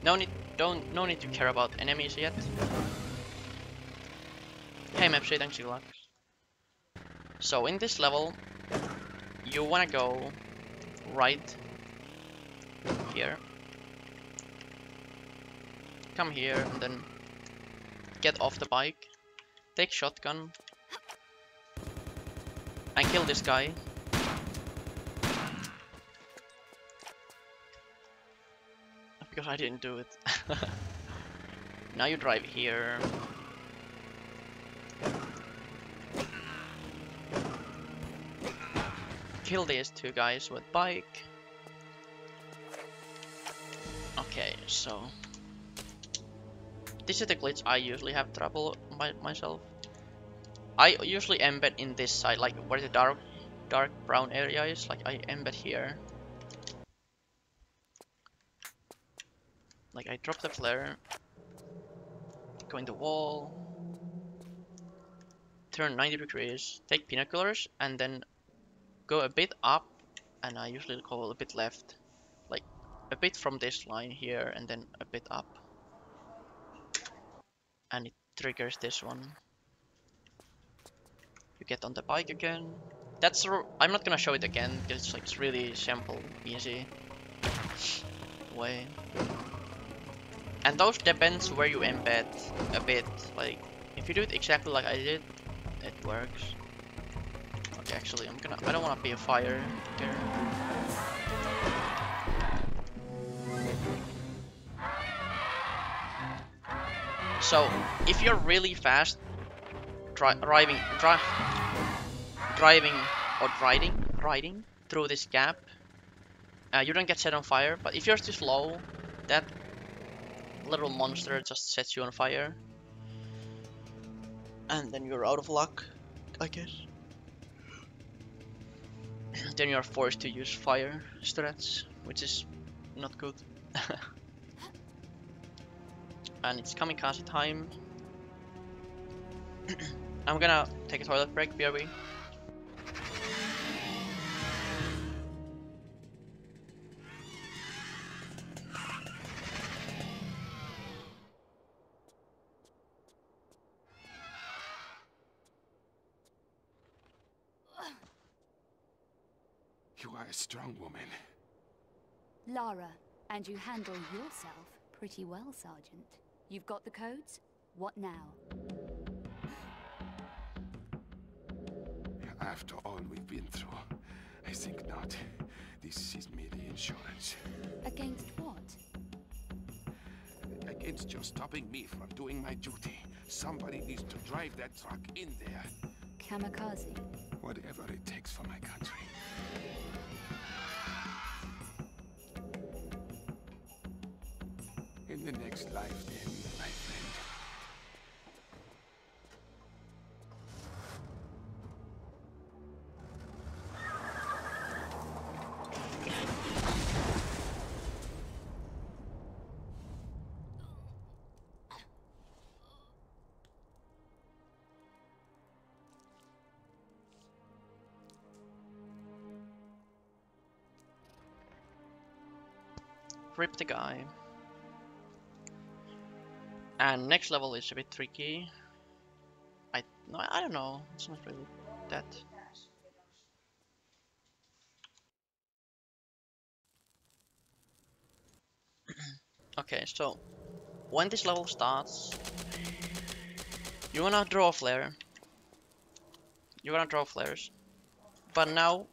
No need, don't, no need to care about enemies yet. Hey Mepsi, thanks you luck. So in this level, you wanna go right here. Come here and then get off the bike. Take shotgun. And kill this guy. I didn't do it. *laughs* now you drive here. Kill these two guys with bike. Okay, so this is the glitch I usually have trouble by myself. I usually embed in this side, like where the dark dark brown area is, like I embed here. Like I drop the flare, go in the wall, turn 90 degrees, take binoculars, and then go a bit up, and I usually go a bit left. Like a bit from this line here, and then a bit up. And it triggers this one. You get on the bike again. That's I'm not gonna show it again because it's like it's really simple, easy way. And those depends where you embed a bit. Like if you do it exactly like I did, it works. Okay, actually, I'm gonna. I don't want to be a fire here. So if you're really fast dri driving, dri driving or riding, riding through this gap, uh, you don't get set on fire. But if you're too slow, that little monster just sets you on fire, and then you're out of luck, I guess. *gasps* then you're forced to use fire strats, which is not good. *laughs* and it's kamikaze time. *clears throat* I'm gonna take a toilet break, BRB. Strong woman. Lara, and you handle yourself pretty well, Sergeant. You've got the codes? What now? After all we've been through, I think not. This is merely insurance. Against what? Against your stopping me from doing my duty. Somebody needs to drive that truck in there. Kamikaze. Whatever it takes for my country. In the next life, then, my friend. Rip the guy. And next level is a bit tricky. I no, I don't know. It's not really that. *clears throat* okay, so when this level starts, you wanna draw a flare. You wanna draw flares, but now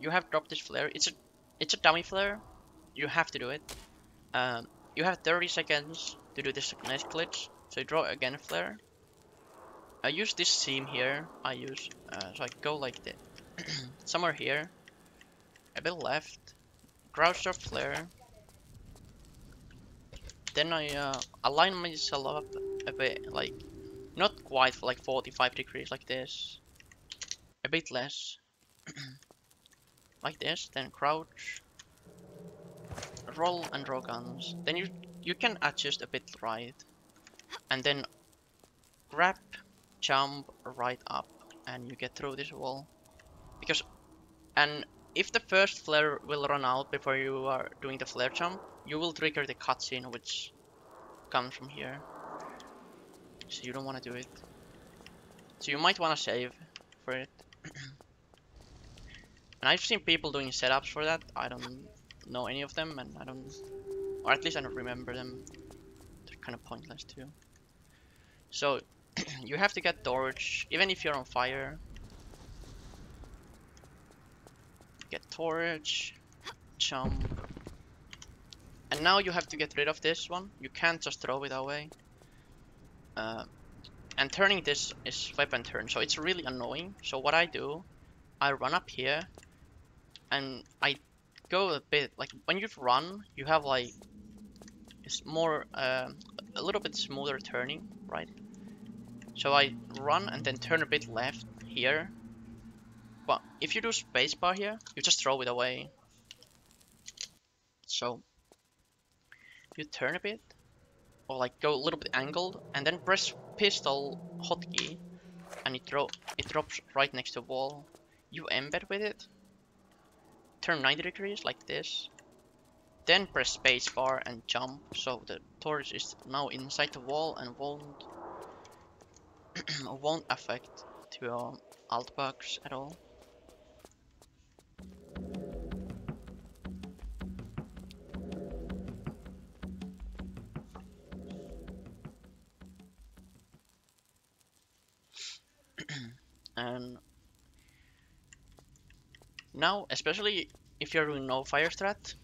you have dropped this flare. It's a it's a dummy flare. You have to do it. Um, you have 30 seconds to do this next glitch. So you draw again flare. I use this seam here. I use uh, so I go like this, *clears throat* somewhere here, a bit left, crouch or flare. Then I uh, align myself up a bit, like not quite like 45 degrees like this. a bit less. *clears throat* like this, then crouch, roll and draw guns. Then you you can adjust a bit right, and then grab, jump right up, and you get through this wall. Because, and if the first flare will run out before you are doing the flare jump, you will trigger the cutscene which comes from here. So you don't want to do it. So you might want to save for it. *clears throat* and I've seen people doing setups for that. I don't know any of them and I don't, or at least I don't remember them. They're kind of pointless too. So *clears throat* you have to get torch, even if you're on fire. Get torch, jump. And now you have to get rid of this one. You can't just throw it away. Uh, and turning this is weapon turn, so it's really annoying. So what I do, I run up here, and I go a bit, like, when you run, you have, like, it's more, uh, a little bit smoother turning, right? So I run and then turn a bit left here. But if you do spacebar here, you just throw it away. So you turn a bit, or like go a little bit angled, and then press pistol hotkey, and it drop it drops right next to wall. You embed with it, turn 90 degrees like this, then press spacebar and jump, so the torch is now inside the wall and won't *clears throat* won't affect your um, alt box at all. *clears throat* and now, especially if you're doing no fire strat,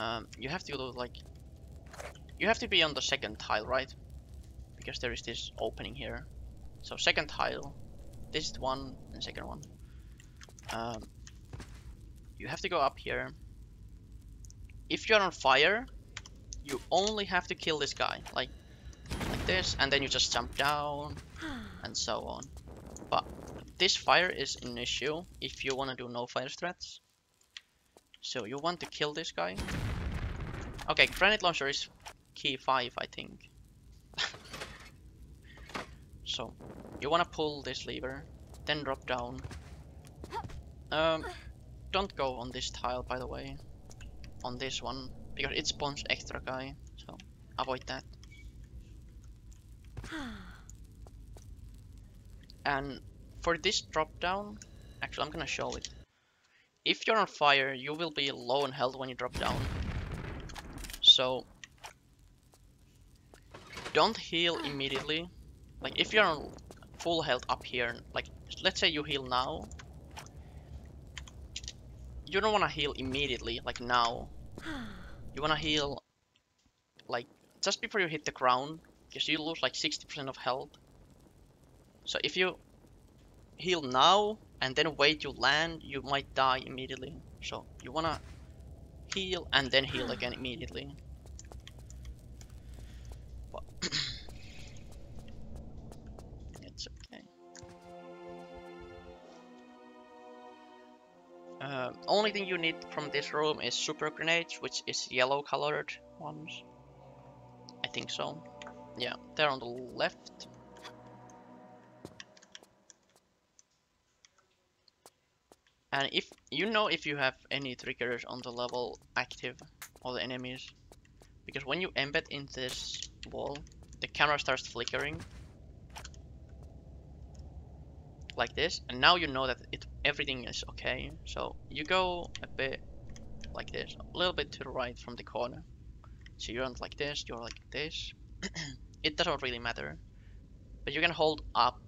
um, you have to like you have to be on the second tile, right? Because there is this opening here. So second tile, this is one and second one. Um, you have to go up here. If you're on fire, you only have to kill this guy, like like this, and then you just jump down, *gasps* and so on. But this fire is an issue if you want to do no fire strats. So you want to kill this guy. Okay, grenade launcher is key 5, I think. *laughs* so, you want to pull this lever, then drop down. Um, don't go on this tile, by the way. On this one, because it spawns extra guy, so avoid that. *sighs* And for this drop down, actually I'm gonna show it. If you're on fire, you will be low in health when you drop down. So don't heal immediately. Like if you're on full health up here, like let's say you heal now. You don't wanna heal immediately, like now. *gasps* You wanna heal like just before you hit the ground, because you lose like 60% of health. So if you heal now and then wait to land, you might die immediately. So you wanna heal and then heal again immediately. But *coughs* it's okay. Uh, only thing you need from this room is super grenades, which is yellow colored ones. I think so. Yeah, they're on the left. And if you know if you have any triggers on the level active, or the enemies, because when you embed in this wall, the camera starts flickering like this, and now you know that it everything is okay. So you go a bit like this, a little bit to the right from the corner. So you're not like this, you're like this. *clears throat* it doesn't really matter, but you can hold up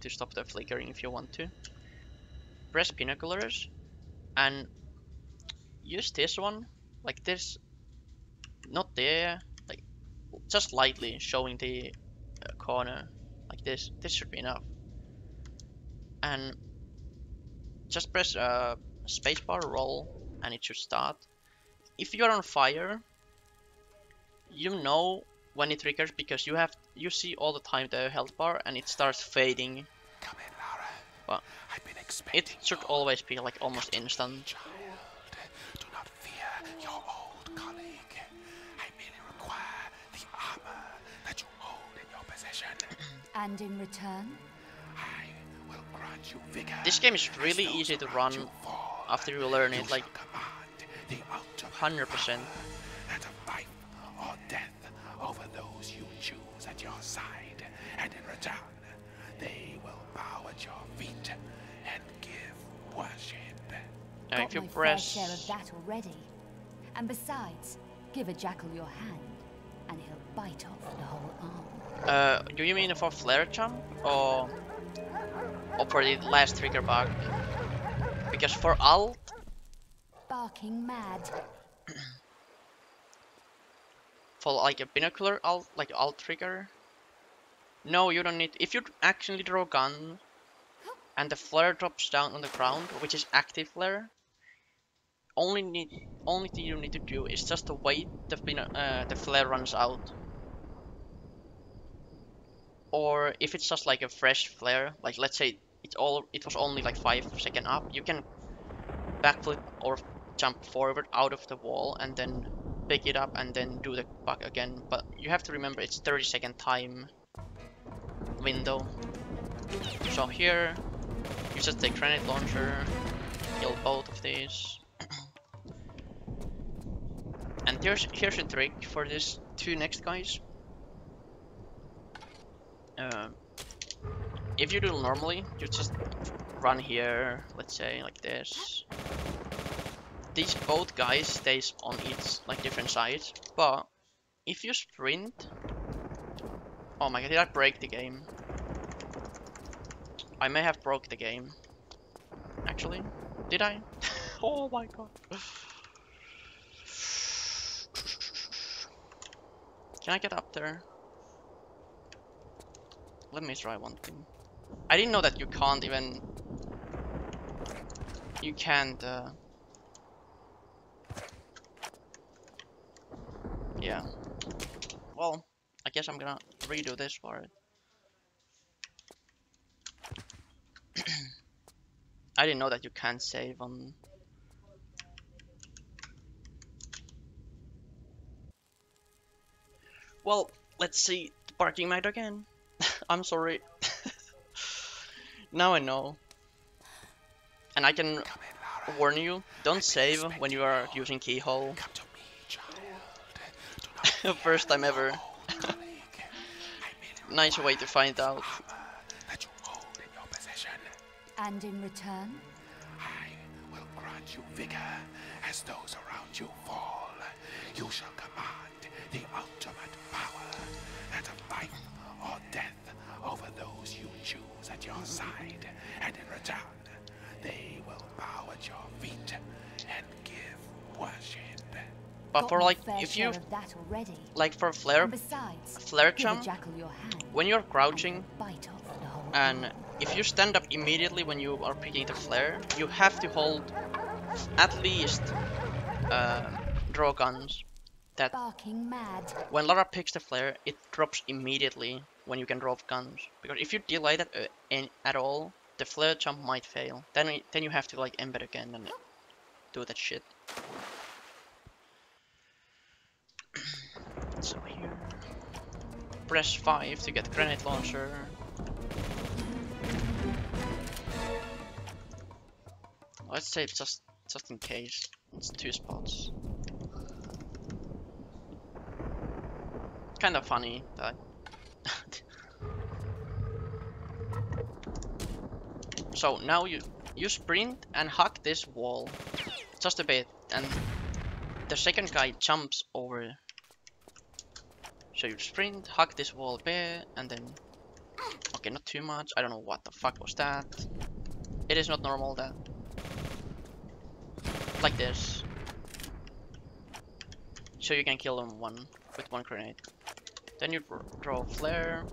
to stop the flickering if you want to press binoculars and use this one like this not there like just lightly showing the uh, corner like this. This should be enough. And just press uh, spacebar roll and it should start. If you're on fire you know when it triggers because you have you see all the time the health bar and it starts fading. Come in, Lara. But I've been it should you, always be like almost instant. child. Do not fear your old colleague. I merely require the armor that you hold in your possession. *clears throat* And in return, I will grant you vigor. This game is really easy to run you fall. after you learn You it, like shall command the ultimate 100%. Now got if you my press fair share of that already. And besides, give a jackal your hand, and he'll bite off the whole arm. Uh, do you mean for flare jump or or for the last trigger bug? Because for alt, Barking mad. *coughs* for like a binocular alt, like alt trigger. No, you don't need. If you actually draw a gun, and the flare drops down on the ground, which is active flare, only need only thing you need to do is just to wait the uh, the flare runs out. Or if it's just like a fresh flare, like let's say it all it was only like five second up, you can backflip or jump forward out of the wall and then pick it up and then do the bug again. But you have to remember it's 30 second time window. So here you just take grenade launcher, kill both of these. And here's here's a trick for these two next guys. Uh, if you do normally, you just run here, let's say like this. These both guys stays on each like different sides, but if you sprint, oh my god, did I break the game? I may have broke the game. Actually, did I? *laughs* oh my god. Can I get up there? Let me try one thing. I didn't know that you can't even... You can't... Uh... Yeah. Well, I guess I'm gonna redo this part. *clears throat* I didn't know that you can't save on... Well, let's see the parking mad again. *laughs* I'm sorry. *laughs* now I know. And I can in, warn you, don't save when you are using keyhole. Come to me, child. *laughs* First time ever. old colleague. Nice way to find out. that you hold in your possession. And in return, I will grant you vigor as those around you fall. You shall command the side, and in return, they will bow at your feet and give worship. But got for like, if you, that already. like for flare, And besides, flare give jump, jackal your hand, when you're crouching, he'll bite off the whole and if you stand up immediately when you are picking the flare, you have to hold at least uh, draw guns. That Barking mad. when Lara picks the flare, it drops immediately when you can drop guns. Because if you delay that uh, in, at all, the flare jump might fail. Then then you have to like embed again and do that shit. *clears throat* so here, press five to get grenade launcher. Let's say just just in case it's two spots. Kind of funny that. So now you you sprint and hug this wall just a bit, and the second guy jumps over. So you sprint, hug this wall a bit, and then okay, not too much. I don't know what the fuck was that. It is not normal that like this. So you can kill them one with one grenade. Then you draw a flare.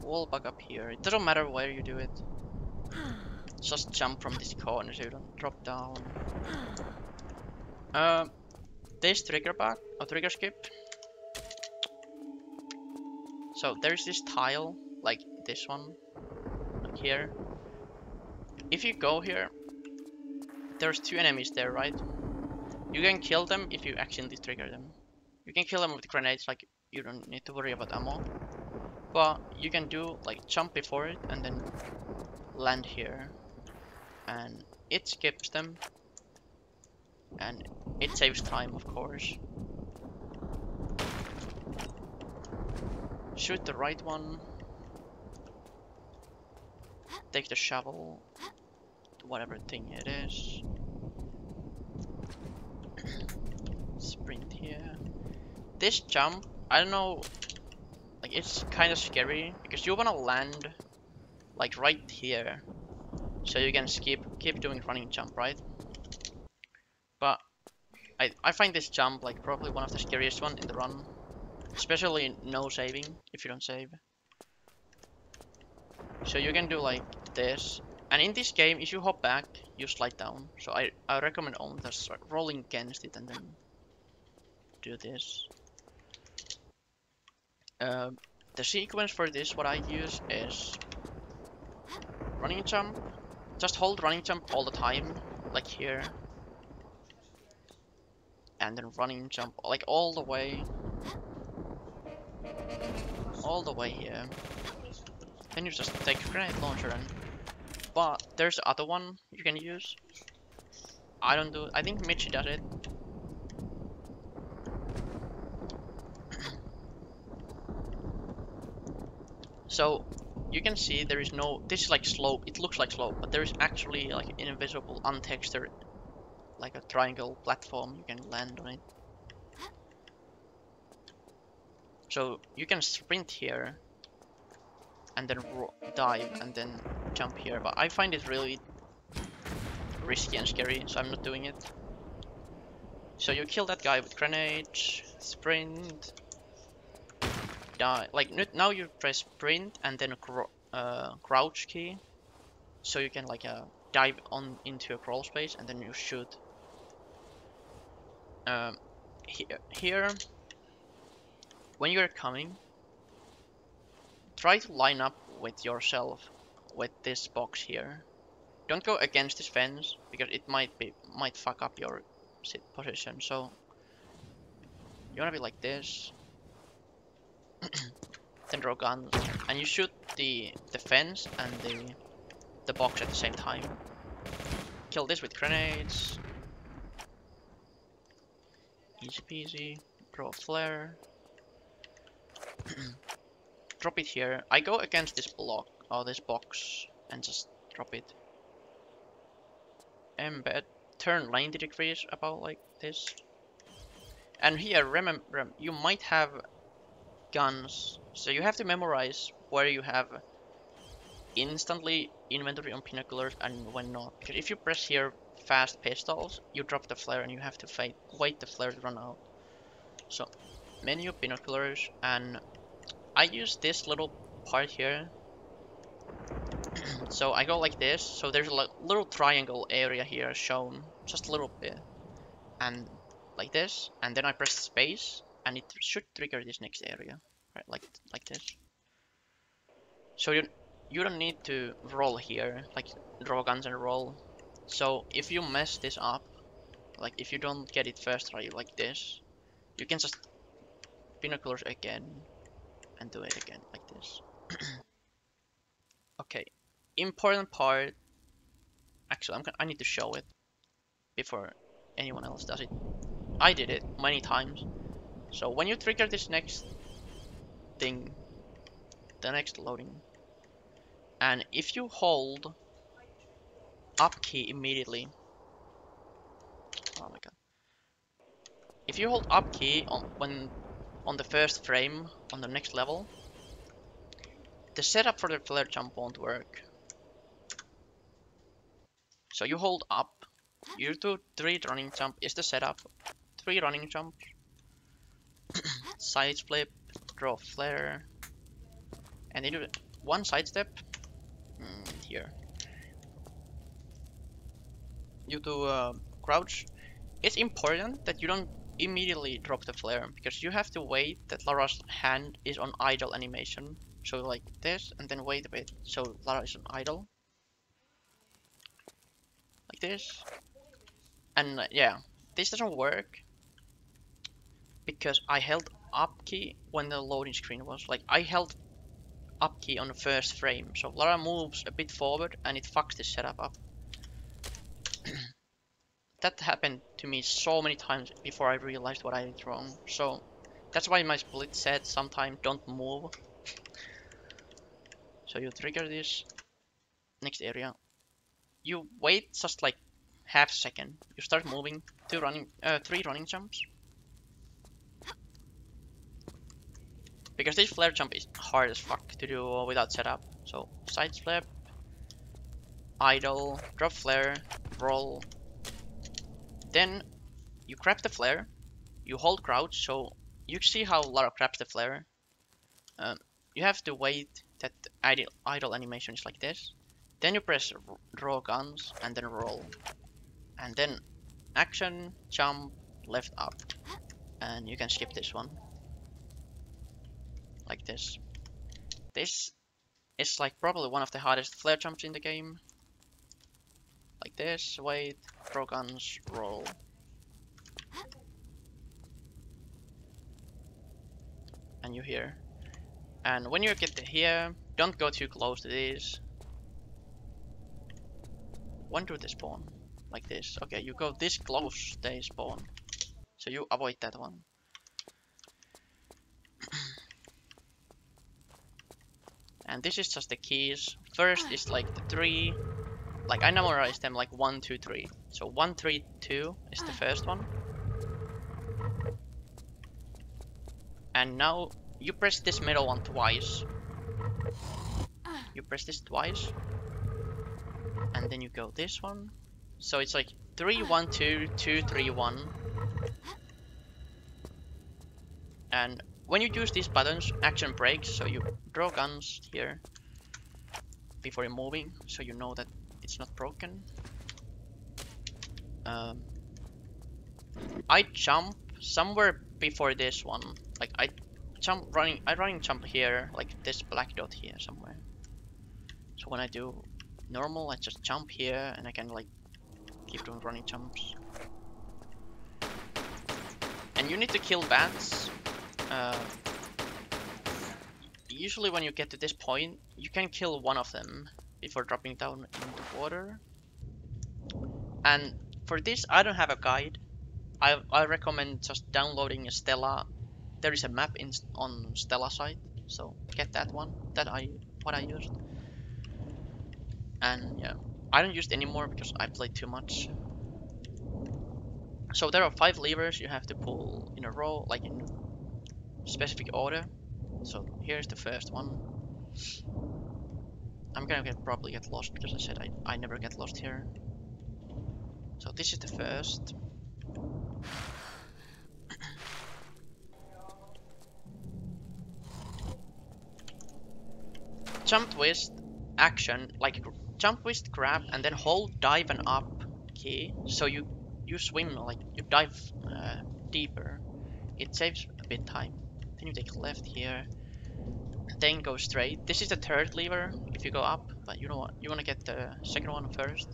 Wall back up here. It doesn't matter where you do it. Just jump from this corner so you don't drop down. Uh, this trigger bug or trigger skip. So there's this tile like this one like here if you go here, there's two enemies there, right? You can kill them if you accidentally trigger them. You can kill them with grenades, like you don't need to worry about ammo. But you can do like jump before it and then land here. And it skips them. And it saves time, of course. Shoot the right one. Take the shovel. Whatever thing it is. *coughs* Sprint here. This jump, I don't know, like it's kind of scary because you wanna land like right here, so you can skip keep doing running jump, right? But I I find this jump like probably one of the scariest one in the run, especially no saving if you don't save. So you can do like this, and in this game, if you hop back, you slide down. So I I recommend only just rolling against it and then do this. Uh, the sequence for this, what I use is running jump. Just hold running jump all the time, like here. And then running jump, like all the way. All the way here. Then you just take a grenade launcher and... But there's the other one you can use. I don't do I think Michi does it. *clears throat* So you can see there is no this is like slope it looks like slope but there is actually like an invisible untextured like a triangle platform you can land on it. So you can sprint here and then dive and then jump here but I find it really risky and scary so I'm not doing it. So you kill that guy with grenades sprint die. Like now you press sprint and then uh, crouch key, so you can like uh, dive on into a crawl space and then you shoot. Um, here, here, when you're coming, try to line up with yourself with this box here. Don't go against this fence because it might be might fuck up your sit position. So you wanna be like this then guns, and you shoot the the fence and the the box at the same time. Kill this with grenades. Easy peasy. Draw a flare. *clears throat* drop it here. I go against this block or this box and just drop it. Embed. Turn 90 degrees about like this. And here, remember, you might have guns. So you have to memorize where you have instantly inventory on binoculars and when not. Because if you press here fast pistols, you drop the flare and you have to fight, wait the flare to run out. So menu binoculars and I use this little part here. *clears throat* so I go like this. So there's a little triangle area here shown, just a little bit. And like this. And then I press space and it should trigger this next area, right? Like like this. So you you don't need to roll here, like draw guns and roll. So if you mess this up, like if you don't get it first try like this, you can just binoculars again and do it again like this. *clears throat* okay, important part. Actually, I'm gonna, I need to show it before anyone else does it. I did it many times. So when you trigger this next thing, the next loading, and if you hold up key immediately, oh my god, if you hold up key on when on the first frame on the next level, the setup for the flare jump won't work. So you hold up, you do three running jump is the setup, three running jumps, side flip, draw flare, and then do one side step mm, here. You do uh, crouch. It's important that you don't immediately drop the flare because you have to wait that Lara's hand is on idle animation. So like this and then wait a bit so Lara is on idle. like this. And uh, yeah, this doesn't work because I held up key when the loading screen was like I held up key on the first frame. So Lara moves a bit forward and it fucks this setup up. *clears throat* that happened to me so many times before I realized what I did wrong. So that's why my split said sometimes don't move. *laughs* So you trigger this next area. You wait just like half second. You start moving. Two running, uh, three running jumps. Because this flare jump is hard as fuck to do without setup. So side flip, idle, drop flare, roll. Then you grab the flare, you hold crouch, so you see how Lara grabs the flare. Um, you have to wait that idle, idle animation is like this. Then you press draw guns and then roll. And then action, jump, left up. And you can skip this one. Like this. This is like probably one of the hardest flare jumps in the game. Like this, wait, draw guns, roll. And you hear. And when you get here, don't go too close to these. When do they spawn? Like this. Okay, you go this close, they spawn. So you avoid that one. And this is just the keys. First is like the three. Like I memorized them like one, two, three. So one, three, two is the first one. And now you press this middle one twice. You press this twice. And then you go this one. So it's like 3, 1, 2, 2, 3, 1. And when you use these buttons, action breaks, so you draw guns here before you're moving, so you know that it's not broken. Um, I jump somewhere before this one. Like I jump running, I running jump here, like this black dot here somewhere. So when I do normal, I just jump here and I can like keep doing running jumps. And you need to kill bats. Uh, usually when you get to this point, you can kill one of them before dropping down into water. And for this, I don't have a guide. I, I recommend just downloading a Stella. There is a map in on Stella site, so get that one. That I what I used. And yeah, I don't use it anymore because I played too much. So there are five levers you have to pull in a row, like in specific order. So here's the first one. I'm gonna get probably get lost because I said I, I never get lost here. So this is the first. *coughs* Jump twist, action, like jump twist, grab, and then hold dive and up key. So you you swim like you dive uh, deeper. It saves a bit time. Then you take left here, then go straight. This is the third lever if you go up, but you know what? You want to get the second one first.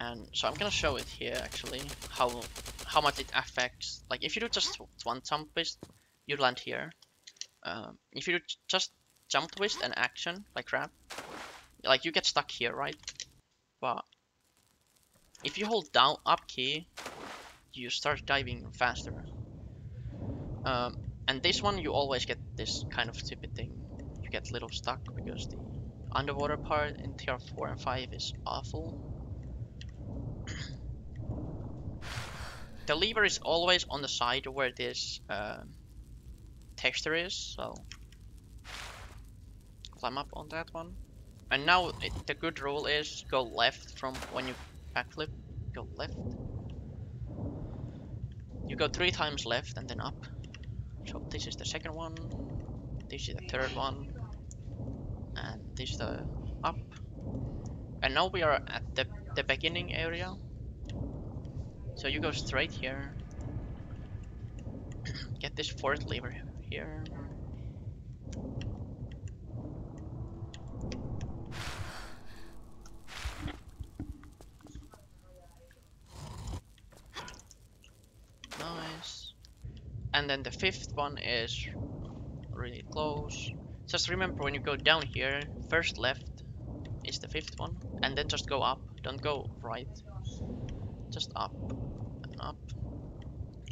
and so I'm gonna show it here actually how how much it affects like if you do just one jump twist you land here um, if you do just jump twist and action like grab like you get stuck here right? But if you hold down up key you start diving faster. Um, and this one you always get this kind of stupid thing. You get a little stuck because the underwater part in TR 4 and 5 is awful. The lever is always on the side where this uh, texture is, so climb up on that one. And now it, the good rule is go left from when you backflip, go left. You go three times left and then up. So this is the second one, this is the third one, and this is the up. And now we are at the, the beginning area so you go straight here. *clears throat* get this fourth lever here. Nice. And then the fifth one is really close. Just remember when you go down here, first left is the fifth one, and then just go up. Don't go right. Just up and up.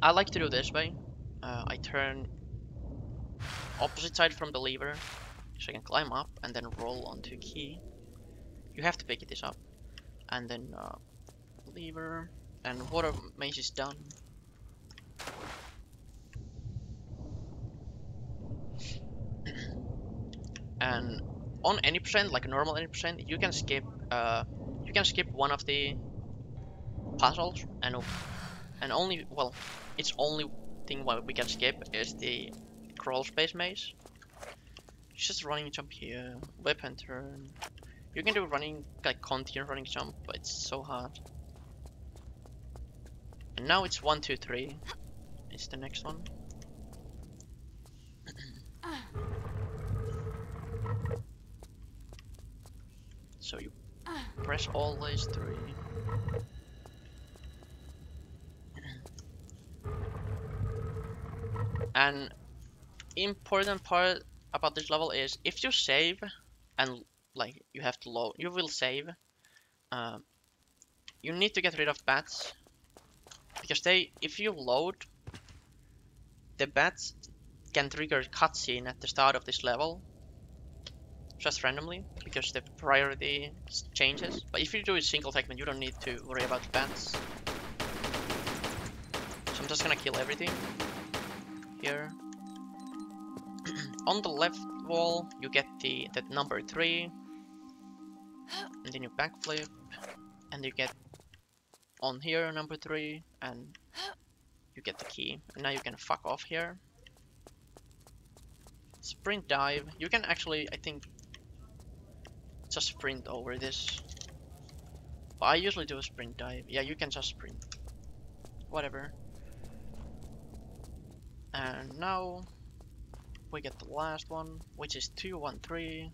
I like to do this way. Uh, I turn opposite side from the lever, so I can climb up and then roll onto key. You have to pick this up, and then uh, lever, and water maze is done. And on any percent, like normal any percent, you can skip uh, you can skip one of the puzzles and and only well, it's only thing what we can skip is the crawl space maze. Just running jump here, weapon turn. You can do running like continue running jump, but it's so hard. And now it's one, two, three. It's the next one. So you press these three. And important part about this level is if you save and like you have to load, you will save. Uh, you need to get rid of bats because they, if you load, the bats can trigger cutscene at the start of this level just randomly because the priority changes. But if you do a single segment, you don't need to worry about bats. So I'm just gonna kill everything here. *clears throat* On the left wall, you get the that number three, and then you backflip, and you get on here number three, and you get the key. And now you can fuck off here. Sprint dive. You can actually, I think, just sprint over this. But I usually do a sprint dive. Yeah, you can just sprint. Whatever. And now we get the last one, which is 213.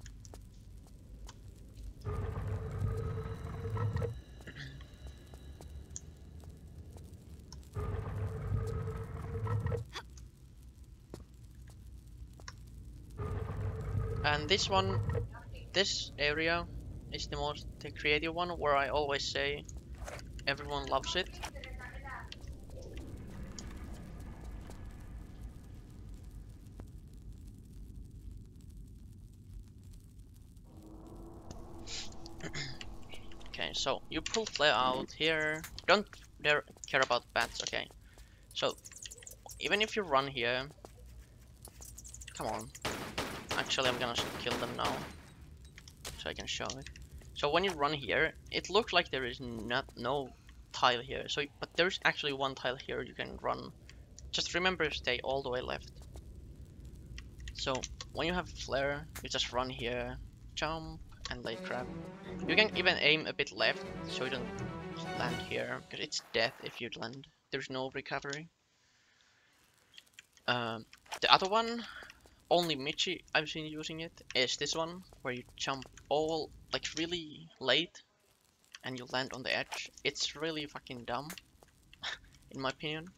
and this one this area is the most the creative one where I always say everyone loves it. *clears throat* okay, so you pull flare out here. Don't care about bats, okay. So even if you run here come on. Actually I'm gonna kill them now so I can show it. So when you run here, it looks like there is not no tile here. So, but there's actually one tile here you can run. Just remember stay all the way left. So when you have flare, you just run here, jump, and lay crab. You can even aim a bit left, so you don't land here, because it's death if you land. There's no recovery. Um, the other one only Michi I've seen using it is this one, where you jump all, like really late, and you land on the edge. It's really fucking dumb, *laughs* in my opinion.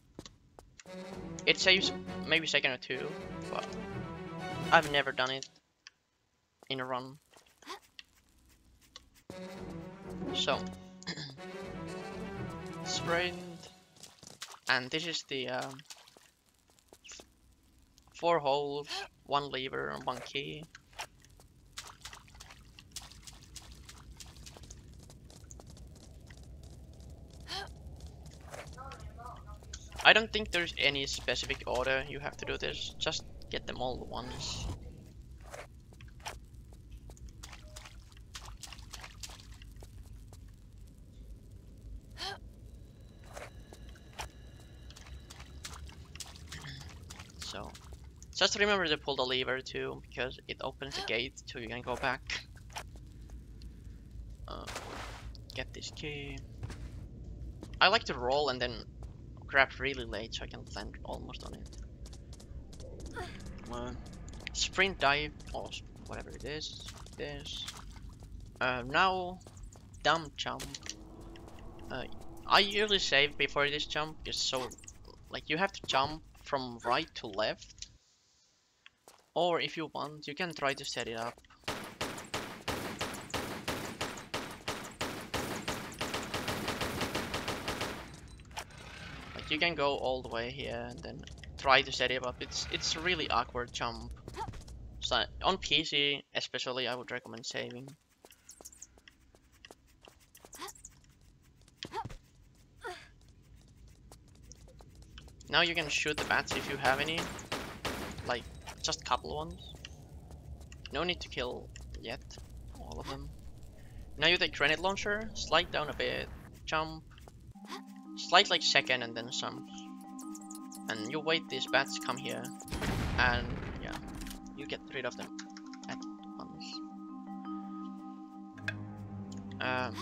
It saves maybe a second or two, but I've never done it in a run. So, *clears throat* sprint, and this is the um, four holes one lever and one key. I don't think there's any specific order you have to do this, just get them all once. so remember to pull the lever too, because it opens the gate so you can go back. Uh, get this key. I like to roll and then grab really late so I can land almost on it. Uh, sprint dive or whatever it is. This. Uh, now, dump jump. Uh, I usually save before this jump, just so like you have to jump from right to left. Or if you want, you can try to set it up. Like you can go all the way here and then try to set it up. It's it's really awkward jump. So on PC especially I would recommend saving. Now you can shoot the bats if you have any. Just couple ones. No need to kill yet. All of them. Now you take grenade launcher, slide down a bit, jump, slide like second and then some. And you wait these bats come here and yeah, you get rid of them at once. Um,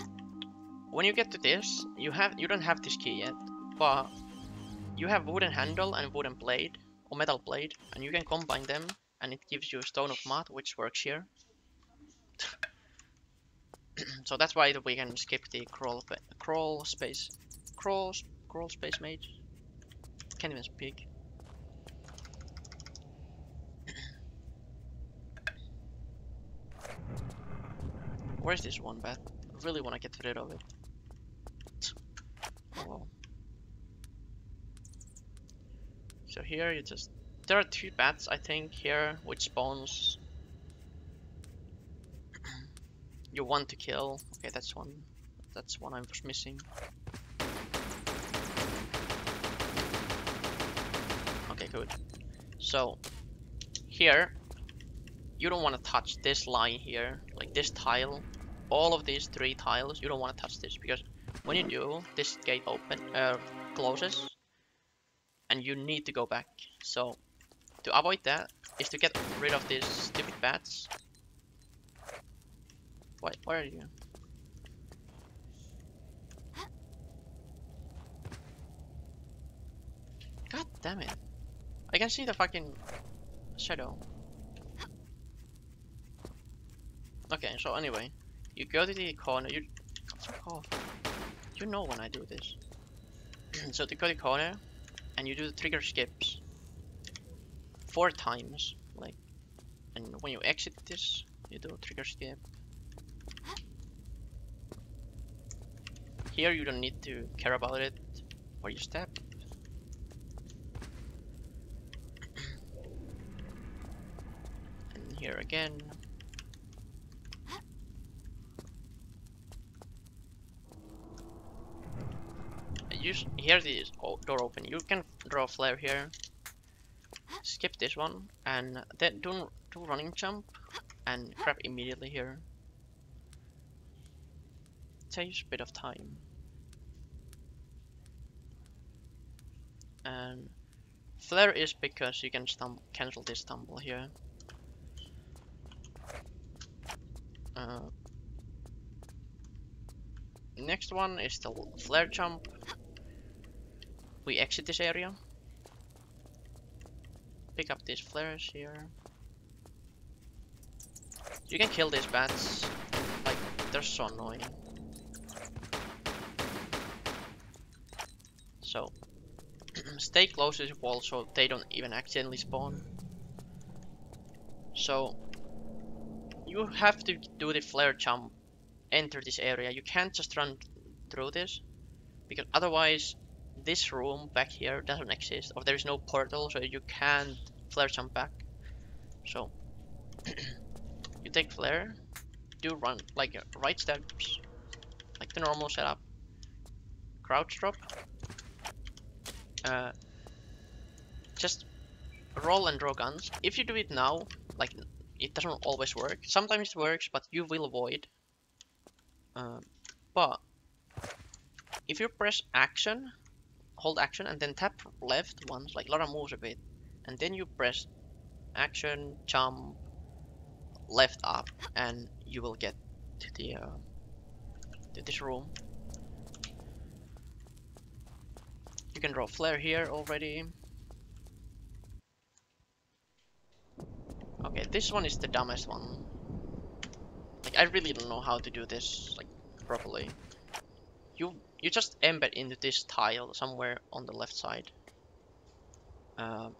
when you get to this, you have you don't have this key yet, but you have wooden handle and wooden blade or metal blade, and you can combine them, and it gives you a stone of Maat which works here. *clears throat* so that's why we can skip the crawl crawl space crawl crawl space mage. Can't even speak. Where's this one bat? I really want to get rid of it. Oh well. So here you just there are two bats I think here which spawns *clears throat* you want to kill. Okay, that's one. That's one I was missing. Okay, good. So here you don't want to touch this line here, like this tile. All of these three tiles, you don't want to touch this because when you do, this gate open uh, closes, and you need to go back. So to avoid that is to get rid of these stupid bats. Wait, where are you? God damn it. I can see the fucking shadow. Okay, so anyway, you go to the corner, you off. You know when I do this. *clears throat* so you go to the corner and you do the trigger skips four times, like, and when you exit this, you do a trigger skip. Here you don't need to care about it, where you step. *clears throat* and here again. Use here this door open. You can draw flare here. Skip this one and then do do running jump and grab immediately here. Saves a bit of time. And flare is because you can cancel this stumble here. Uh, next one is the flare jump. We exit this area. Pick up these flares here. You can kill these bats. Like, they're so annoying. So, *clears throat* stay close to the wall so they don't even accidentally spawn. So, you have to do the flare jump, enter this area. You can't just run through this, because otherwise this room back here doesn't exist, or there is no portal, so you can't flare jump back. So, *clears throat* you take flare, do run, like uh, right steps, like the normal setup, crouch drop, uh, just roll and draw guns. If you do it now, like it doesn't always work. Sometimes it works, but you will avoid. Uh, but if you press action, hold action, and then tap left once, like Lara moves a bit, and then you press action, jump, left up, and you will get to the uh, to this room. You can draw flare here already. Okay, this one is the dumbest one. Like I really don't know how to do this like properly. You you just embed into this tile somewhere on the left side. Uh,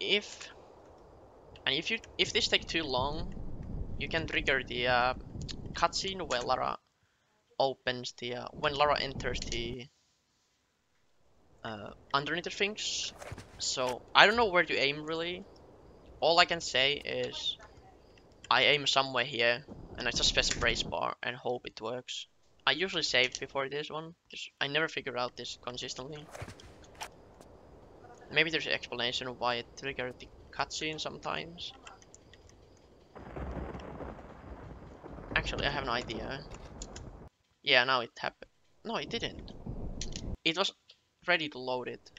if and if you if this takes too long, you can trigger the uh, cutscene where Lara opens the uh, when Lara enters the uh, underneath the things. So I don't know where to aim really. All I can say is I aim somewhere here and I just press brace bar and hope it works. I usually save before this one, because I never figure out this consistently. Maybe there's an explanation of why it triggered the cutscene sometimes. Actually, I have an idea. Yeah, now it happened. No, it didn't. It was ready to load it.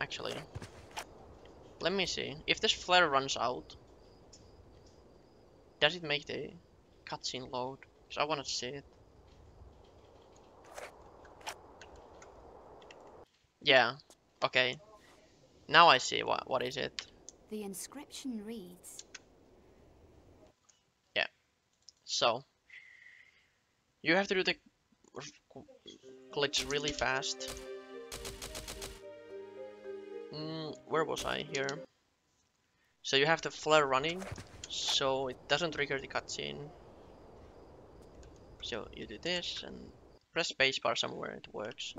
Actually. Let me see. If this flare runs out, does it make the cutscene load? Because I want to see it. Yeah. Okay. Now I see what what is it. The inscription reads Yeah. So you have to do the glitch really fast. Mm, where was I here? So you have the flare running, so it doesn't trigger the cutscene. So you do this and press spacebar somewhere, it works.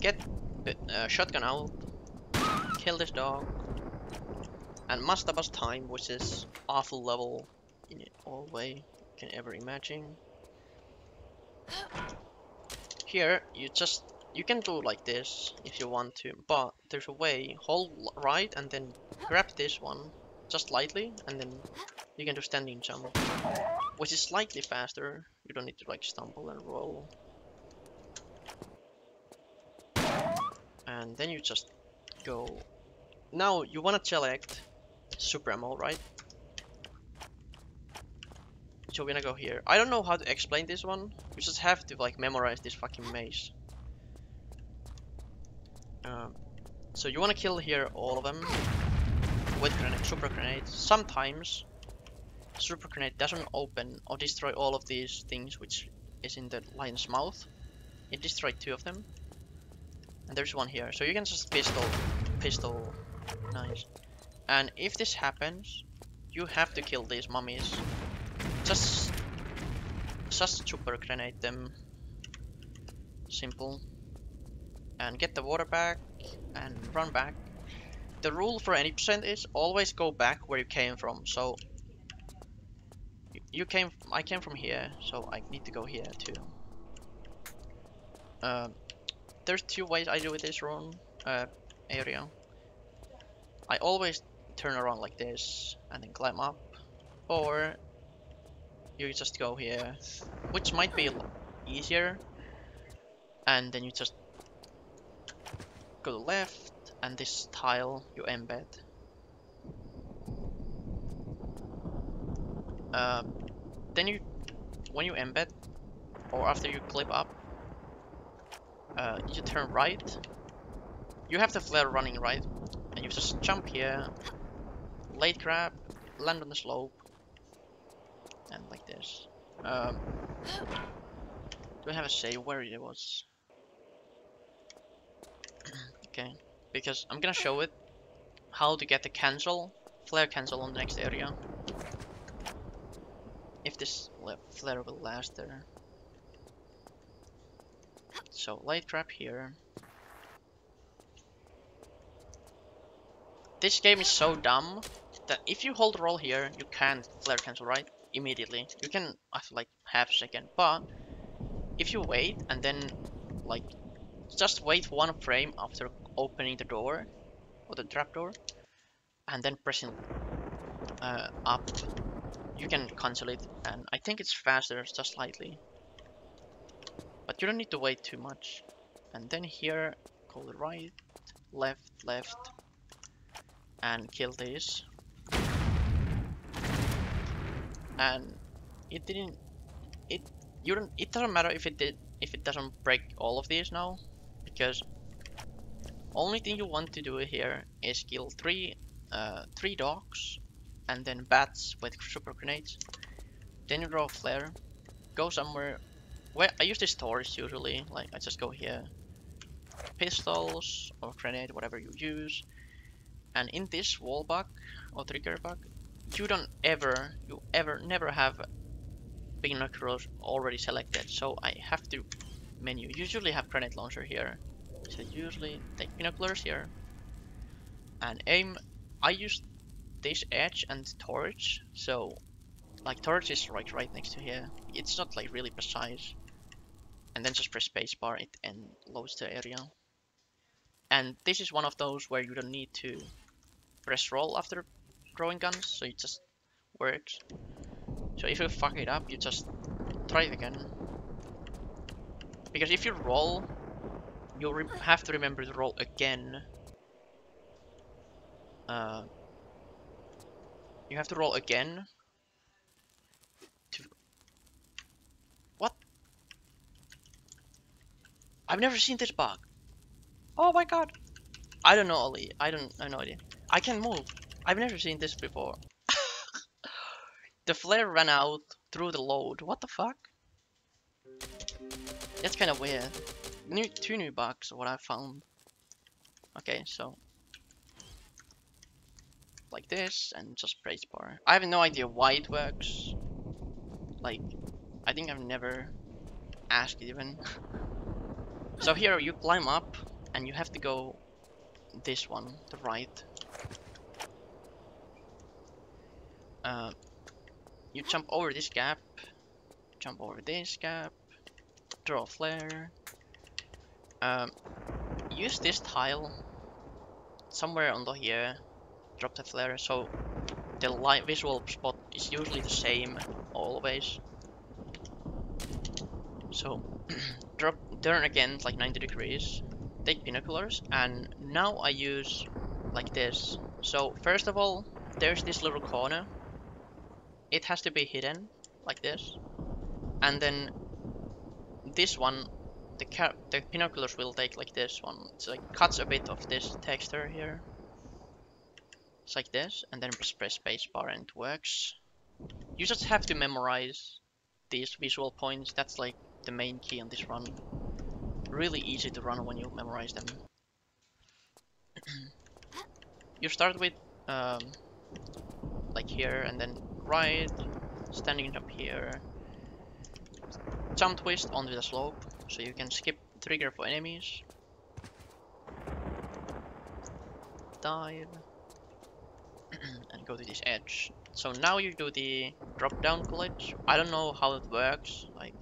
Get the uh, shotgun out, kill this dog, and Mastabas time, which is awful level in all way you can ever imagine. Here, you just, you can do like this if you want to, but there's a way, hold right and then grab this one, just lightly, and then you can do standing jump, which is slightly faster, you don't need to like stumble and roll. And then you just go, now you want to select super ammo, right? So we're gonna go here. I don't know how to explain this one. You just have to like memorize this fucking maze. Um, so you wanna kill here all of them with grenade, super grenade. Sometimes super grenade doesn't open or destroy all of these things which is in the lion's mouth. It destroyed two of them. And there's one here. So you can just pistol, pistol, nice. And if this happens, you have to kill these mummies just just super grenade them simple and get the water back and run back the rule for any percent is always go back where you came from. So you came I came from here so I need to go here too. Uh, there's two ways I do with this run uh, area. I always turn around like this and then climb up. Or you just go here, which might be easier. And then you just go left, and this tile you embed. Uh, then you, when you embed, or after you clip up, uh, you turn right. You have the flare running right, and you just jump here, late grab, land on the slope, and like this. Um, do I have a save where it was? *clears throat* okay, because I'm gonna show it how to get the cancel, flare cancel on the next area. If this flare will last there. So light trap here. This game is so dumb that if you hold roll here, you can't flare cancel, right? immediately. You can after like half a second, but if you wait and then like just wait one frame after opening the door or the trapdoor and then pressing uh, up. You can cancel it and I think it's faster just slightly. But you don't need to wait too much. And then here go the right left left and kill this. And it didn't it you don't it doesn't matter if it did if it doesn't break all of these now because Only thing you want to do here is kill three, uh, three dogs, and then bats with super grenades. Then you draw a flare, go somewhere. Where I use this torch usually. Like I just go here, pistols or grenade, whatever you use. And in this wall bug or trigger bug, you don't ever, you ever, never have binoculars already selected. So I have to menu. Usually have grenade launcher here. So usually take binoculars here and aim. I use this edge and torch. So like torch is right right next to here. It's not like really precise. And then just press spacebar it and loads the area. And this is one of those where you don't need to press roll after throwing guns, so it just works. So if you fuck it up, you just try it again. Because if you roll, you have to remember to roll again. Uh, you have to roll again. To what? I've never seen this bug. Oh my god. I don't know, Ollie. I don't. I have no idea. I can move. I've never seen this before. *laughs* the flare ran out through the load. What the fuck? That's kind of weird. New two new bugs. What I found. Okay, so like this and just praise bar. I have no idea why it works. Like, I think I've never asked even. *laughs* so here you climb up and you have to go this one, the right. Uh, you jump over this gap, jump over this gap, draw a flare. Um, use this tile somewhere under here. Drop the flare so the light visual spot is usually the same always. So *clears throat* drop turn again like 90 degrees take binoculars and now I use like this. So first of all there's this little corner. It has to be hidden like this. And then this one the, the binoculars will take like this one so it cuts a bit of this texture here it's like this, and then press spacebar and it works. You just have to memorize these visual points. That's like the main key on this run. Really easy to run when you memorize them. *clears throat* you start with um, like here and then right, standing up here, jump twist onto the slope so you can skip trigger for enemies. Dive *clears throat* and go to this edge. So now you do the drop down glitch. I don't know how it works, like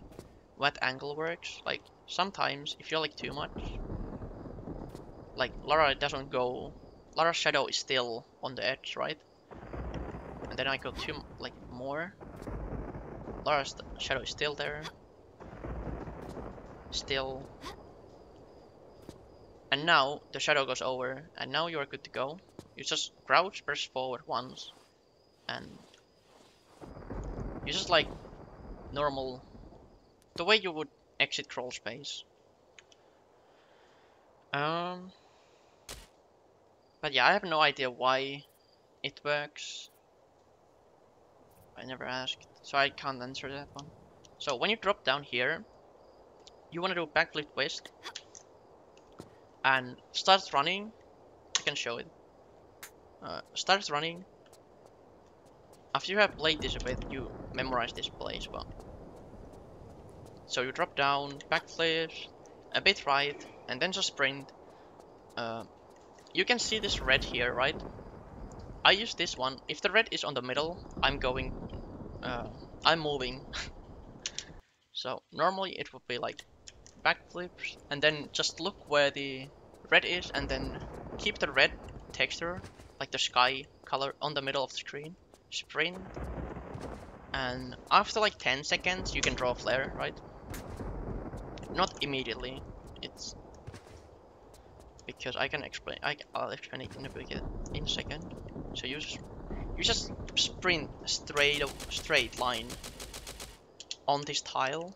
what angle works. Like sometimes if you're like too much, like Lara doesn't go, Lara's shadow is still on the edge, right? And then I go too like more. Lara's shadow is still there. Still. And now the shadow goes over and now you are good to go. You just crouch, press forward once, and you just like normal, the way you would exit crawl space. Um, but yeah, I have no idea why it works. I never asked, so I can't answer that one. So when you drop down here, you want to do backflip twist and start running. I can show it uh, starts running. After you have played this a bit, you memorize this place well. So you drop down, backflips, a bit right, and then just sprint. Uh, you can see this red here, right? I use this one. If the red is on the middle, I'm going, uh, I'm moving. *laughs* so normally it would be like backflips, and then just look where the red is, and then keep the red texture like the sky color on the middle of the screen. Sprint. And after like 10 seconds, you can draw a flare, right? Not immediately. It's because I can explain. I, will explain it in a in a second. So you just you just sprint straight straight line on this tile.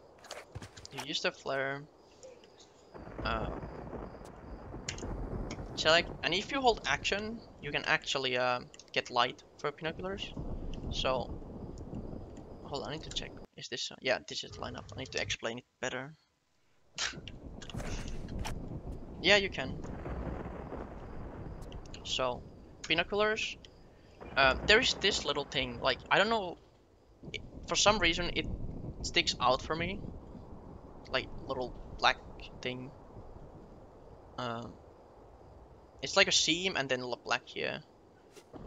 You use the flare. Uh, select, and if you hold action, you can actually uh, get light for binoculars. So, hold on, I need to check. Is this, uh, yeah, this is lineup. I need to explain it better. *laughs* yeah, you can. So, binoculars, uh, there is this little thing, like, I don't know, i- for some reason it sticks out for me. Like, little black thing. Uh, it's like a seam and then black here.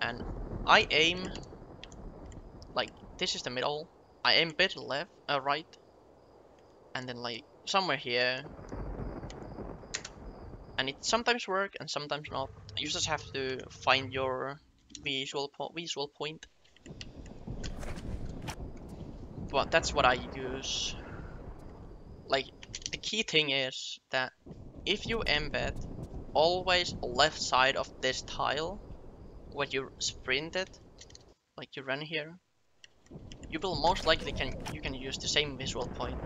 And I aim, like, this is the middle. I aim bit left, uh, right. And then like, somewhere here. And it sometimes work and sometimes not. You just have to find your visual po visual point. But that's what I use. Like the key thing is that if you embed always left side of this tile when you sprint it, like you run here, you will most likely can you can use the same visual point.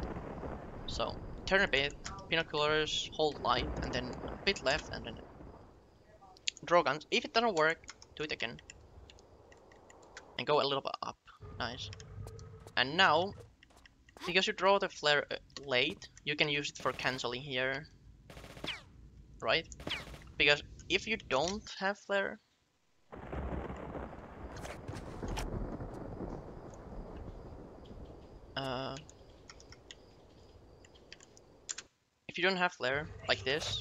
So turn a bit, binoculars, hold light, and then a bit left, and then draw guns. If it doesn't work, do it again. And go a little bit up. Nice. And now, because you draw the flare uh, late, you can use it for canceling here. Right? Because if you don't have flare, uh, if you don't have flare like this,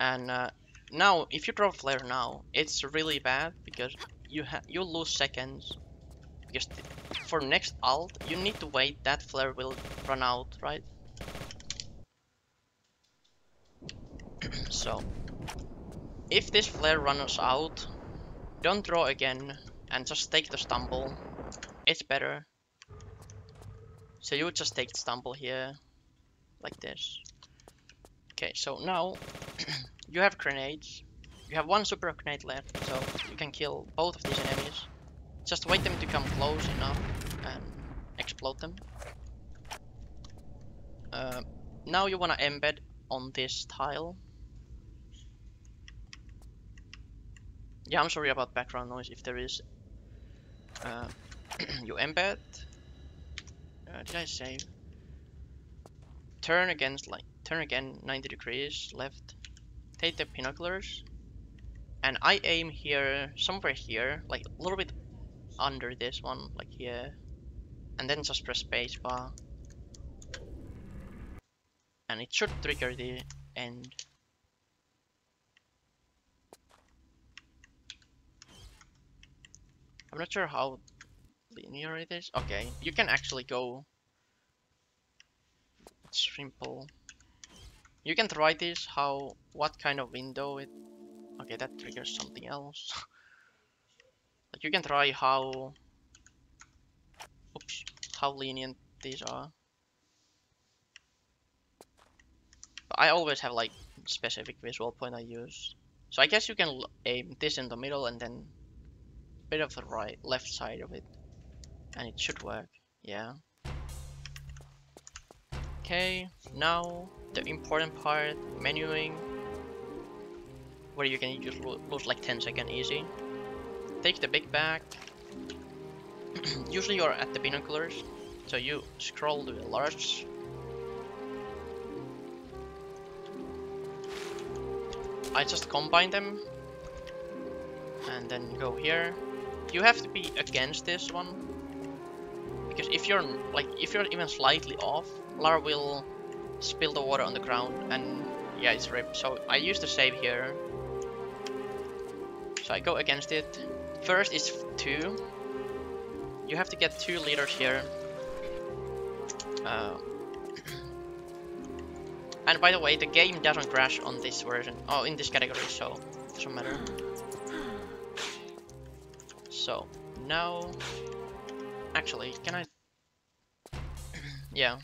and uh, now if you draw flare now, it's really bad because you ha you lose seconds because for next alt you need to wait that flare will run out, right? so if this flare runs out, don't draw again and just take the stumble. It's better. So you just take the stumble here, like this. Okay, so now *clears throat* you have grenades. You have one super grenade left, so you can kill both of these enemies. Just wait them to come close enough and explode them. Uh, now you wanna embed on this tile. Yeah, I'm sorry about background noise if there is. Uh, *clears throat* you embed. Uh, did I save? Turn against like turn again 90 degrees left. Take the binoculars, and I aim here somewhere here, like a little bit under this one, like here, and then just press spacebar, and it should trigger the end. I'm not sure how linear it is. Okay, you can actually go. Simple. You can try this. How? What kind of window it? Okay, that triggers something else. *laughs* but you can try how. Oops, how lenient these are. But I always have like specific visual point I use. So I guess you can aim this in the middle and then a bit of the right left side of it and it should work yeah okay now the important part menuing where you can just lo- lose like 10 seconds easy. Take the big bag. *clears throat* Usually you're at the binoculars so you scroll to the large. I just combine them and then go here. You have to be against this one because if you're like if you're even slightly off Lara will spill the water on the ground and yeah it's ripped. So I use the save here so I go against it first is two you have to get two liters here uh, *clears throat* and by the way the game doesn't crash on this version oh in this category so doesn't matter so now, actually, can I? *clears throat* yeah.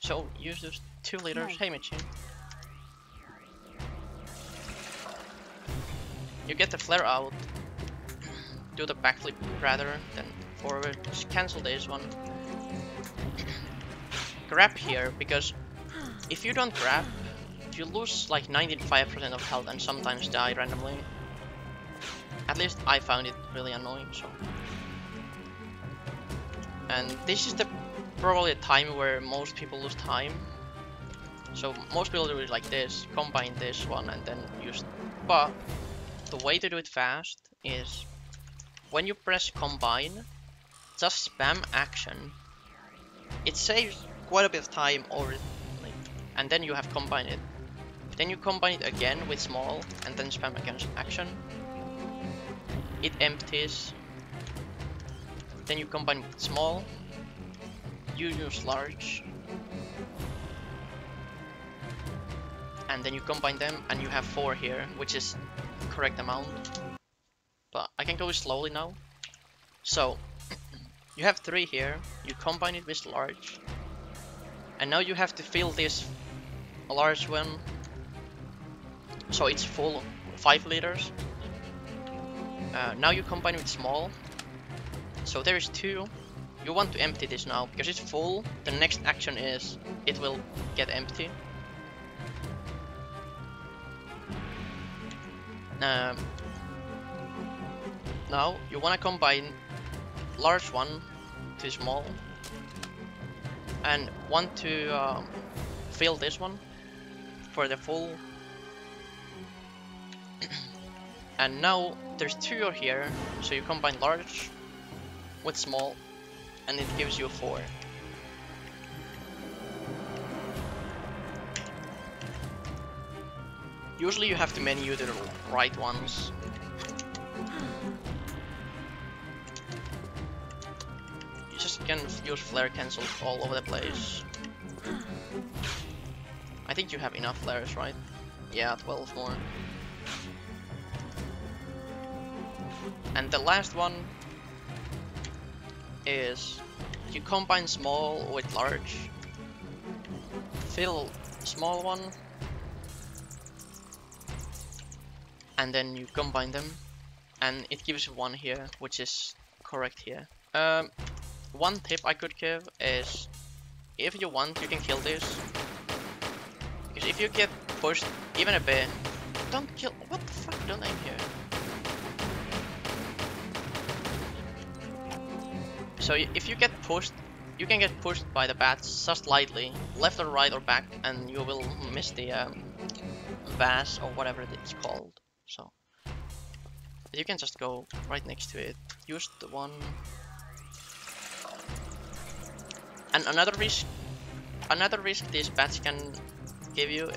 So use those two liters. Right. Hey, Michin. You get the flare out. Do the backflip rather than forward. Just cancel this one. Grab here because if you don't grab, you lose like 95% of health and sometimes die randomly. At least I found it really annoying, so. And this is the probably a time where most people lose time. So most people do it like this, combine this one and then use, but the way to do it fast is when you press combine, just spam action. It saves quite a bit of time or and then you have combined it. Then you combine it again with small and then spam against action. It empties. Then you combine with small. You use large. And then you combine them and you have four here, which is correct amount. But I can go slowly now. So, *clears throat* you have three here, you combine it with large. And now you have to fill this large one. So it's full 5 liters. Uh, now you combine with small. So there is two. You want to empty this now because it's full. The next action is it will get empty. Um, now you want to combine large one to small and want to um, fill this one for the full. *clears throat* And now there's two here so you combine large with small and it gives you four Usually you have to menu the right ones. You just can use flare cancels all over the place. I think you have enough flares, right? Yeah, 12 more. And the last one is you combine small with large. Fill small one and then you combine them and it gives one here which is correct here. Um, one tip I could give is if you want you can kill this. Because if you get pushed even a bit don't kill what the fuck don't aim here so if you get pushed you can get pushed by the bats just slightly left or right or back and you will miss the um, VAS or whatever it's called so you can just go right next to it. Use the one. And another risk, another risk these bats can give you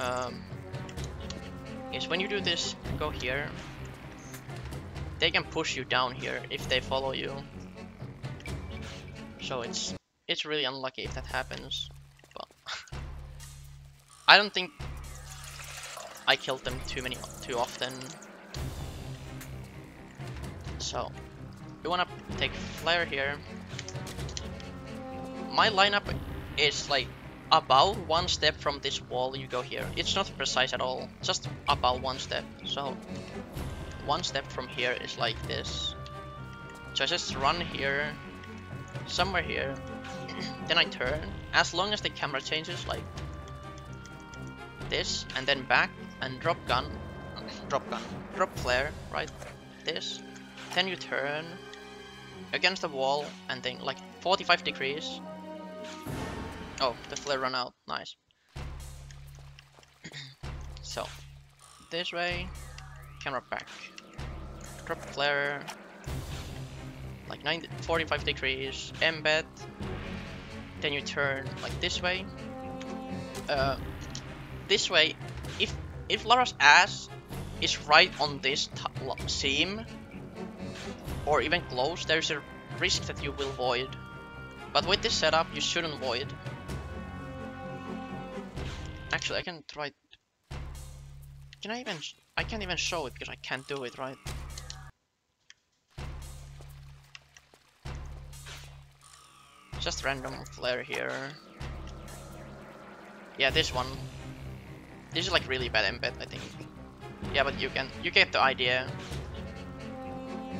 um, is when you do this, go here. They can push you down here if they follow you. So it's it's really unlucky if that happens. But *laughs* I don't think I killed them too many too often. So we wanna take flare here. My lineup is like about one step from this wall you go here. It's not precise at all, just about one step. So one step from here is like this. So I just run here, somewhere here, *clears throat* then I turn. As long as the camera changes like this and then back and drop gun, drop gun, drop flare, right? This. Then you turn against the wall and then like 45 degrees. Oh, the flare run out. Nice. *clears throat* so, this way, camera back, drop flare, like 90, 45 degrees, embed, then you turn like this way. Uh, this way, if Lara's ass is right on this seam, or even close, there's a risk that you will void. But with this setup, you shouldn't void. Actually, I can try... Can I even... I can't even show it because I can't do it, right? Just random flare here. Yeah, this one. This is like really bad embed, I think. Yeah, but you can you get the idea.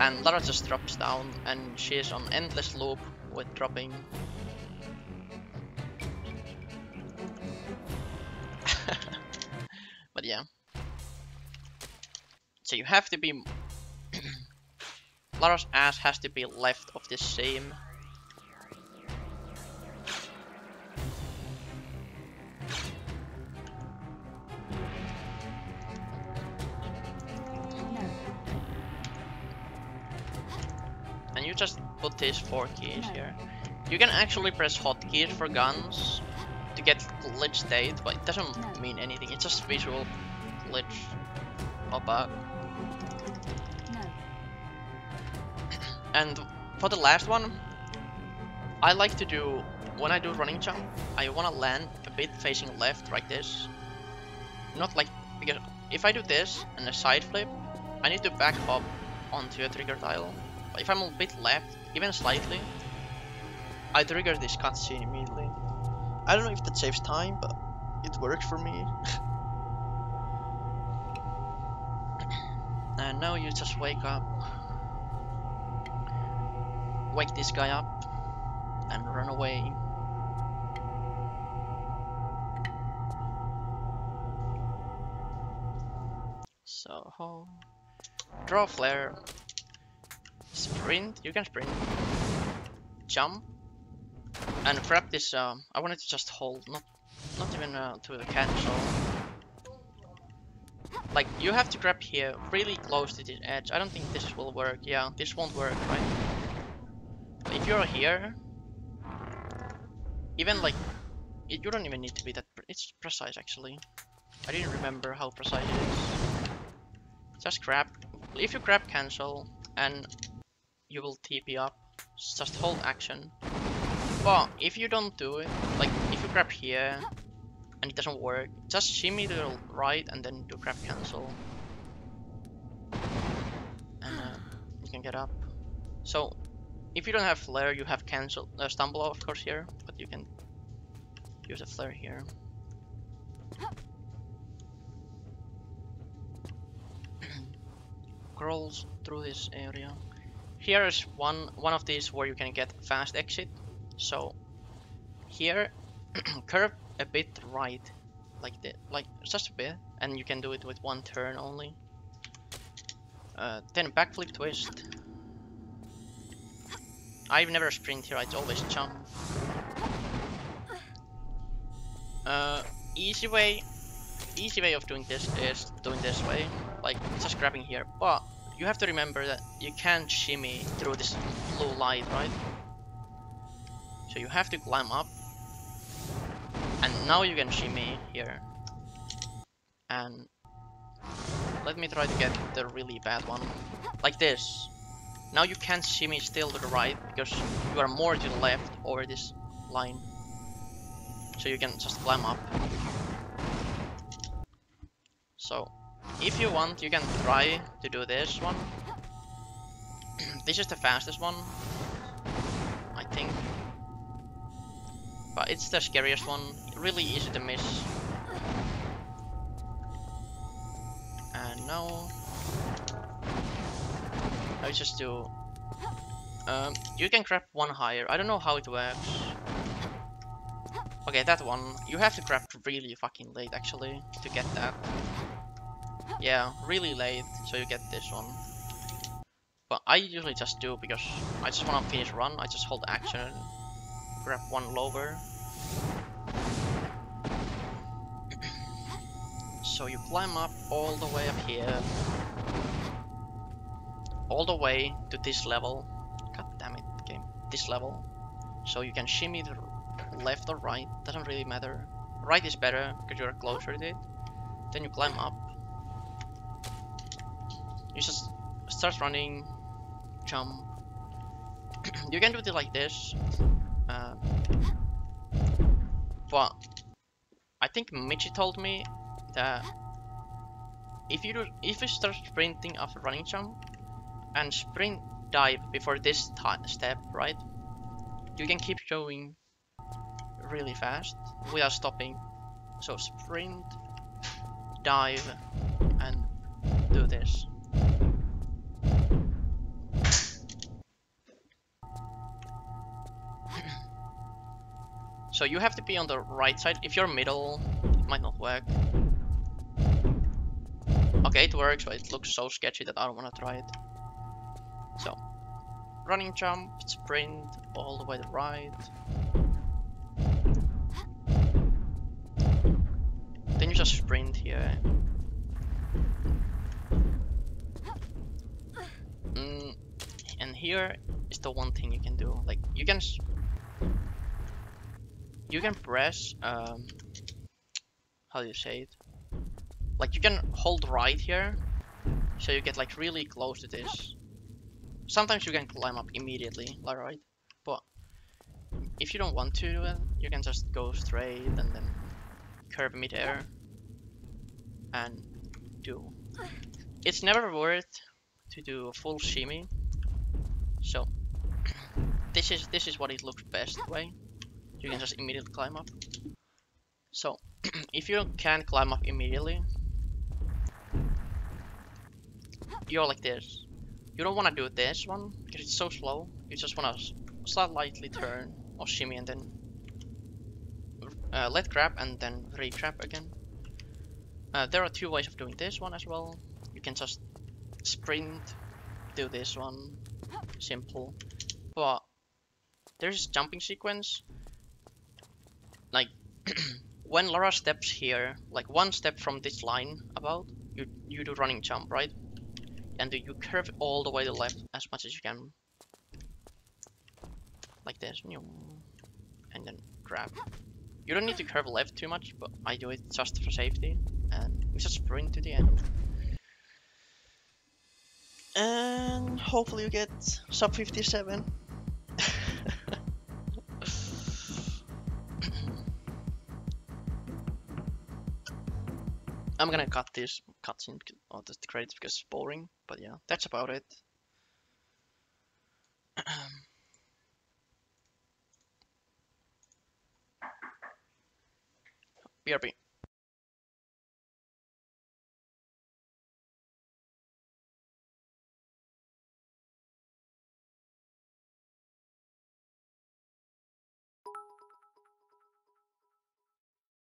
And Lara just drops down and she is on endless loop with dropping. *laughs* but yeah. So you have to be... *clears throat* Lara's ass has to be left of the same put these four keys here. You can actually press hotkeys for guns to get glitch state, but it doesn't mean anything. It's just visual glitch or bug. And for the last one, I like to do, when I do running jump, I want to land a bit facing left like this. Not like, because if I do this and a side flip, I need to back up onto a trigger tile. But if I'm a bit left, even slightly, I trigger this cutscene immediately. I don't know if that saves time, but it works for me. *laughs* and now you just wake up wake this guy up and run away. So, draw flare, sprint, you can sprint, jump, and grab this, um, I wanted to just hold, not, not even uh, to cancel. Like, you have to grab here, really close to the edge. I don't think this will work. Yeah, this won't work, right? But if you're here, even like, it, you don't even need to be that, pre it's precise actually. I didn't remember how precise it is. Just grab, if you grab cancel, and you will TP up, just hold action. But if you don't do it, like if you grab here, and it doesn't work, just shimmy to the right and then do grab cancel. And uh, you can get up. So if you don't have flare, you have cancel uh, stumble of course here, but you can use a flare here. *clears throat* Crawls through this area. Here is one one of these where you can get fast exit. So here, *clears throat* curve a bit right, like the like just a bit, and you can do it with one turn only. Uh, then backflip twist. I've never sprint here, I always jump. Uh, easy way, easy way of doing this is doing this way, like just grabbing here. But you have to remember that you can't shimmy through this blue light, right? So you have to climb up, and now you can shimmy here. And let me try to get the really bad one, like this. Now you can't shimmy still to the right because you are more to the left over this line. So you can just climb up. So if you want you can try to do this one. *clears throat* this is the fastest one. I think. But it's the scariest one. Really easy to miss. And now I just do. Um, you can grab one higher. I don't know how it works. Okay, that one. You have to grab really fucking late actually to get that. Yeah, really late, so you get this one. But I usually just do because I just want to finish run. I just hold action and grab one lower. *coughs* so you climb up all the way up here all the way to this level. God damn it, game. This level. So you can shimmy the left or right, doesn't really matter. Right is better because you're closer to it. Then you climb up. You just start running, jump. *clears throat* you can do it like this. Uh, but I think Michi told me that if you do, if you start sprinting after running jump, and sprint dive before this step, right? You can keep going really fast without stopping. So sprint, *laughs* dive, and do this. So you have to be on the right side. If you're middle, it might not work. Okay, it works, but it looks so sketchy that I don't want to try it. So, running jump, sprint, all the way to right. Then you just sprint here. Mm, and here is the one thing you can do. Like, you can... You can press, um... How do you say it? Like, you can hold right here, so you get like really close to this. Sometimes you can climb up immediately, like right? But if you don't want to it, you can just go straight and then curve midair and do. It's never worth to do a full shimmy. So this is this is what it looks best way. You can just immediately climb up. So *clears throat* if you can't climb up immediately, you're like this. You don't want to do this one because it's so slow. You just want to slightly turn or shimmy and then uh, let grab and then re-grab again. Uh, there are two ways of doing this one as well. You can just sprint, do this one, simple. But there's jumping sequence. Like *clears throat* when Lara steps here, like one step from this line about, you you do running jump, right? And you curve all the way to the left as much as you can. Like this. And then grab. You don't need to curve left too much, but I do it just for safety. And we just sprint to the end. And hopefully you get sub 57. *coughs* I'm gonna cut this cutscene or the credits because it's boring, but yeah, that's about it. *coughs* BRB.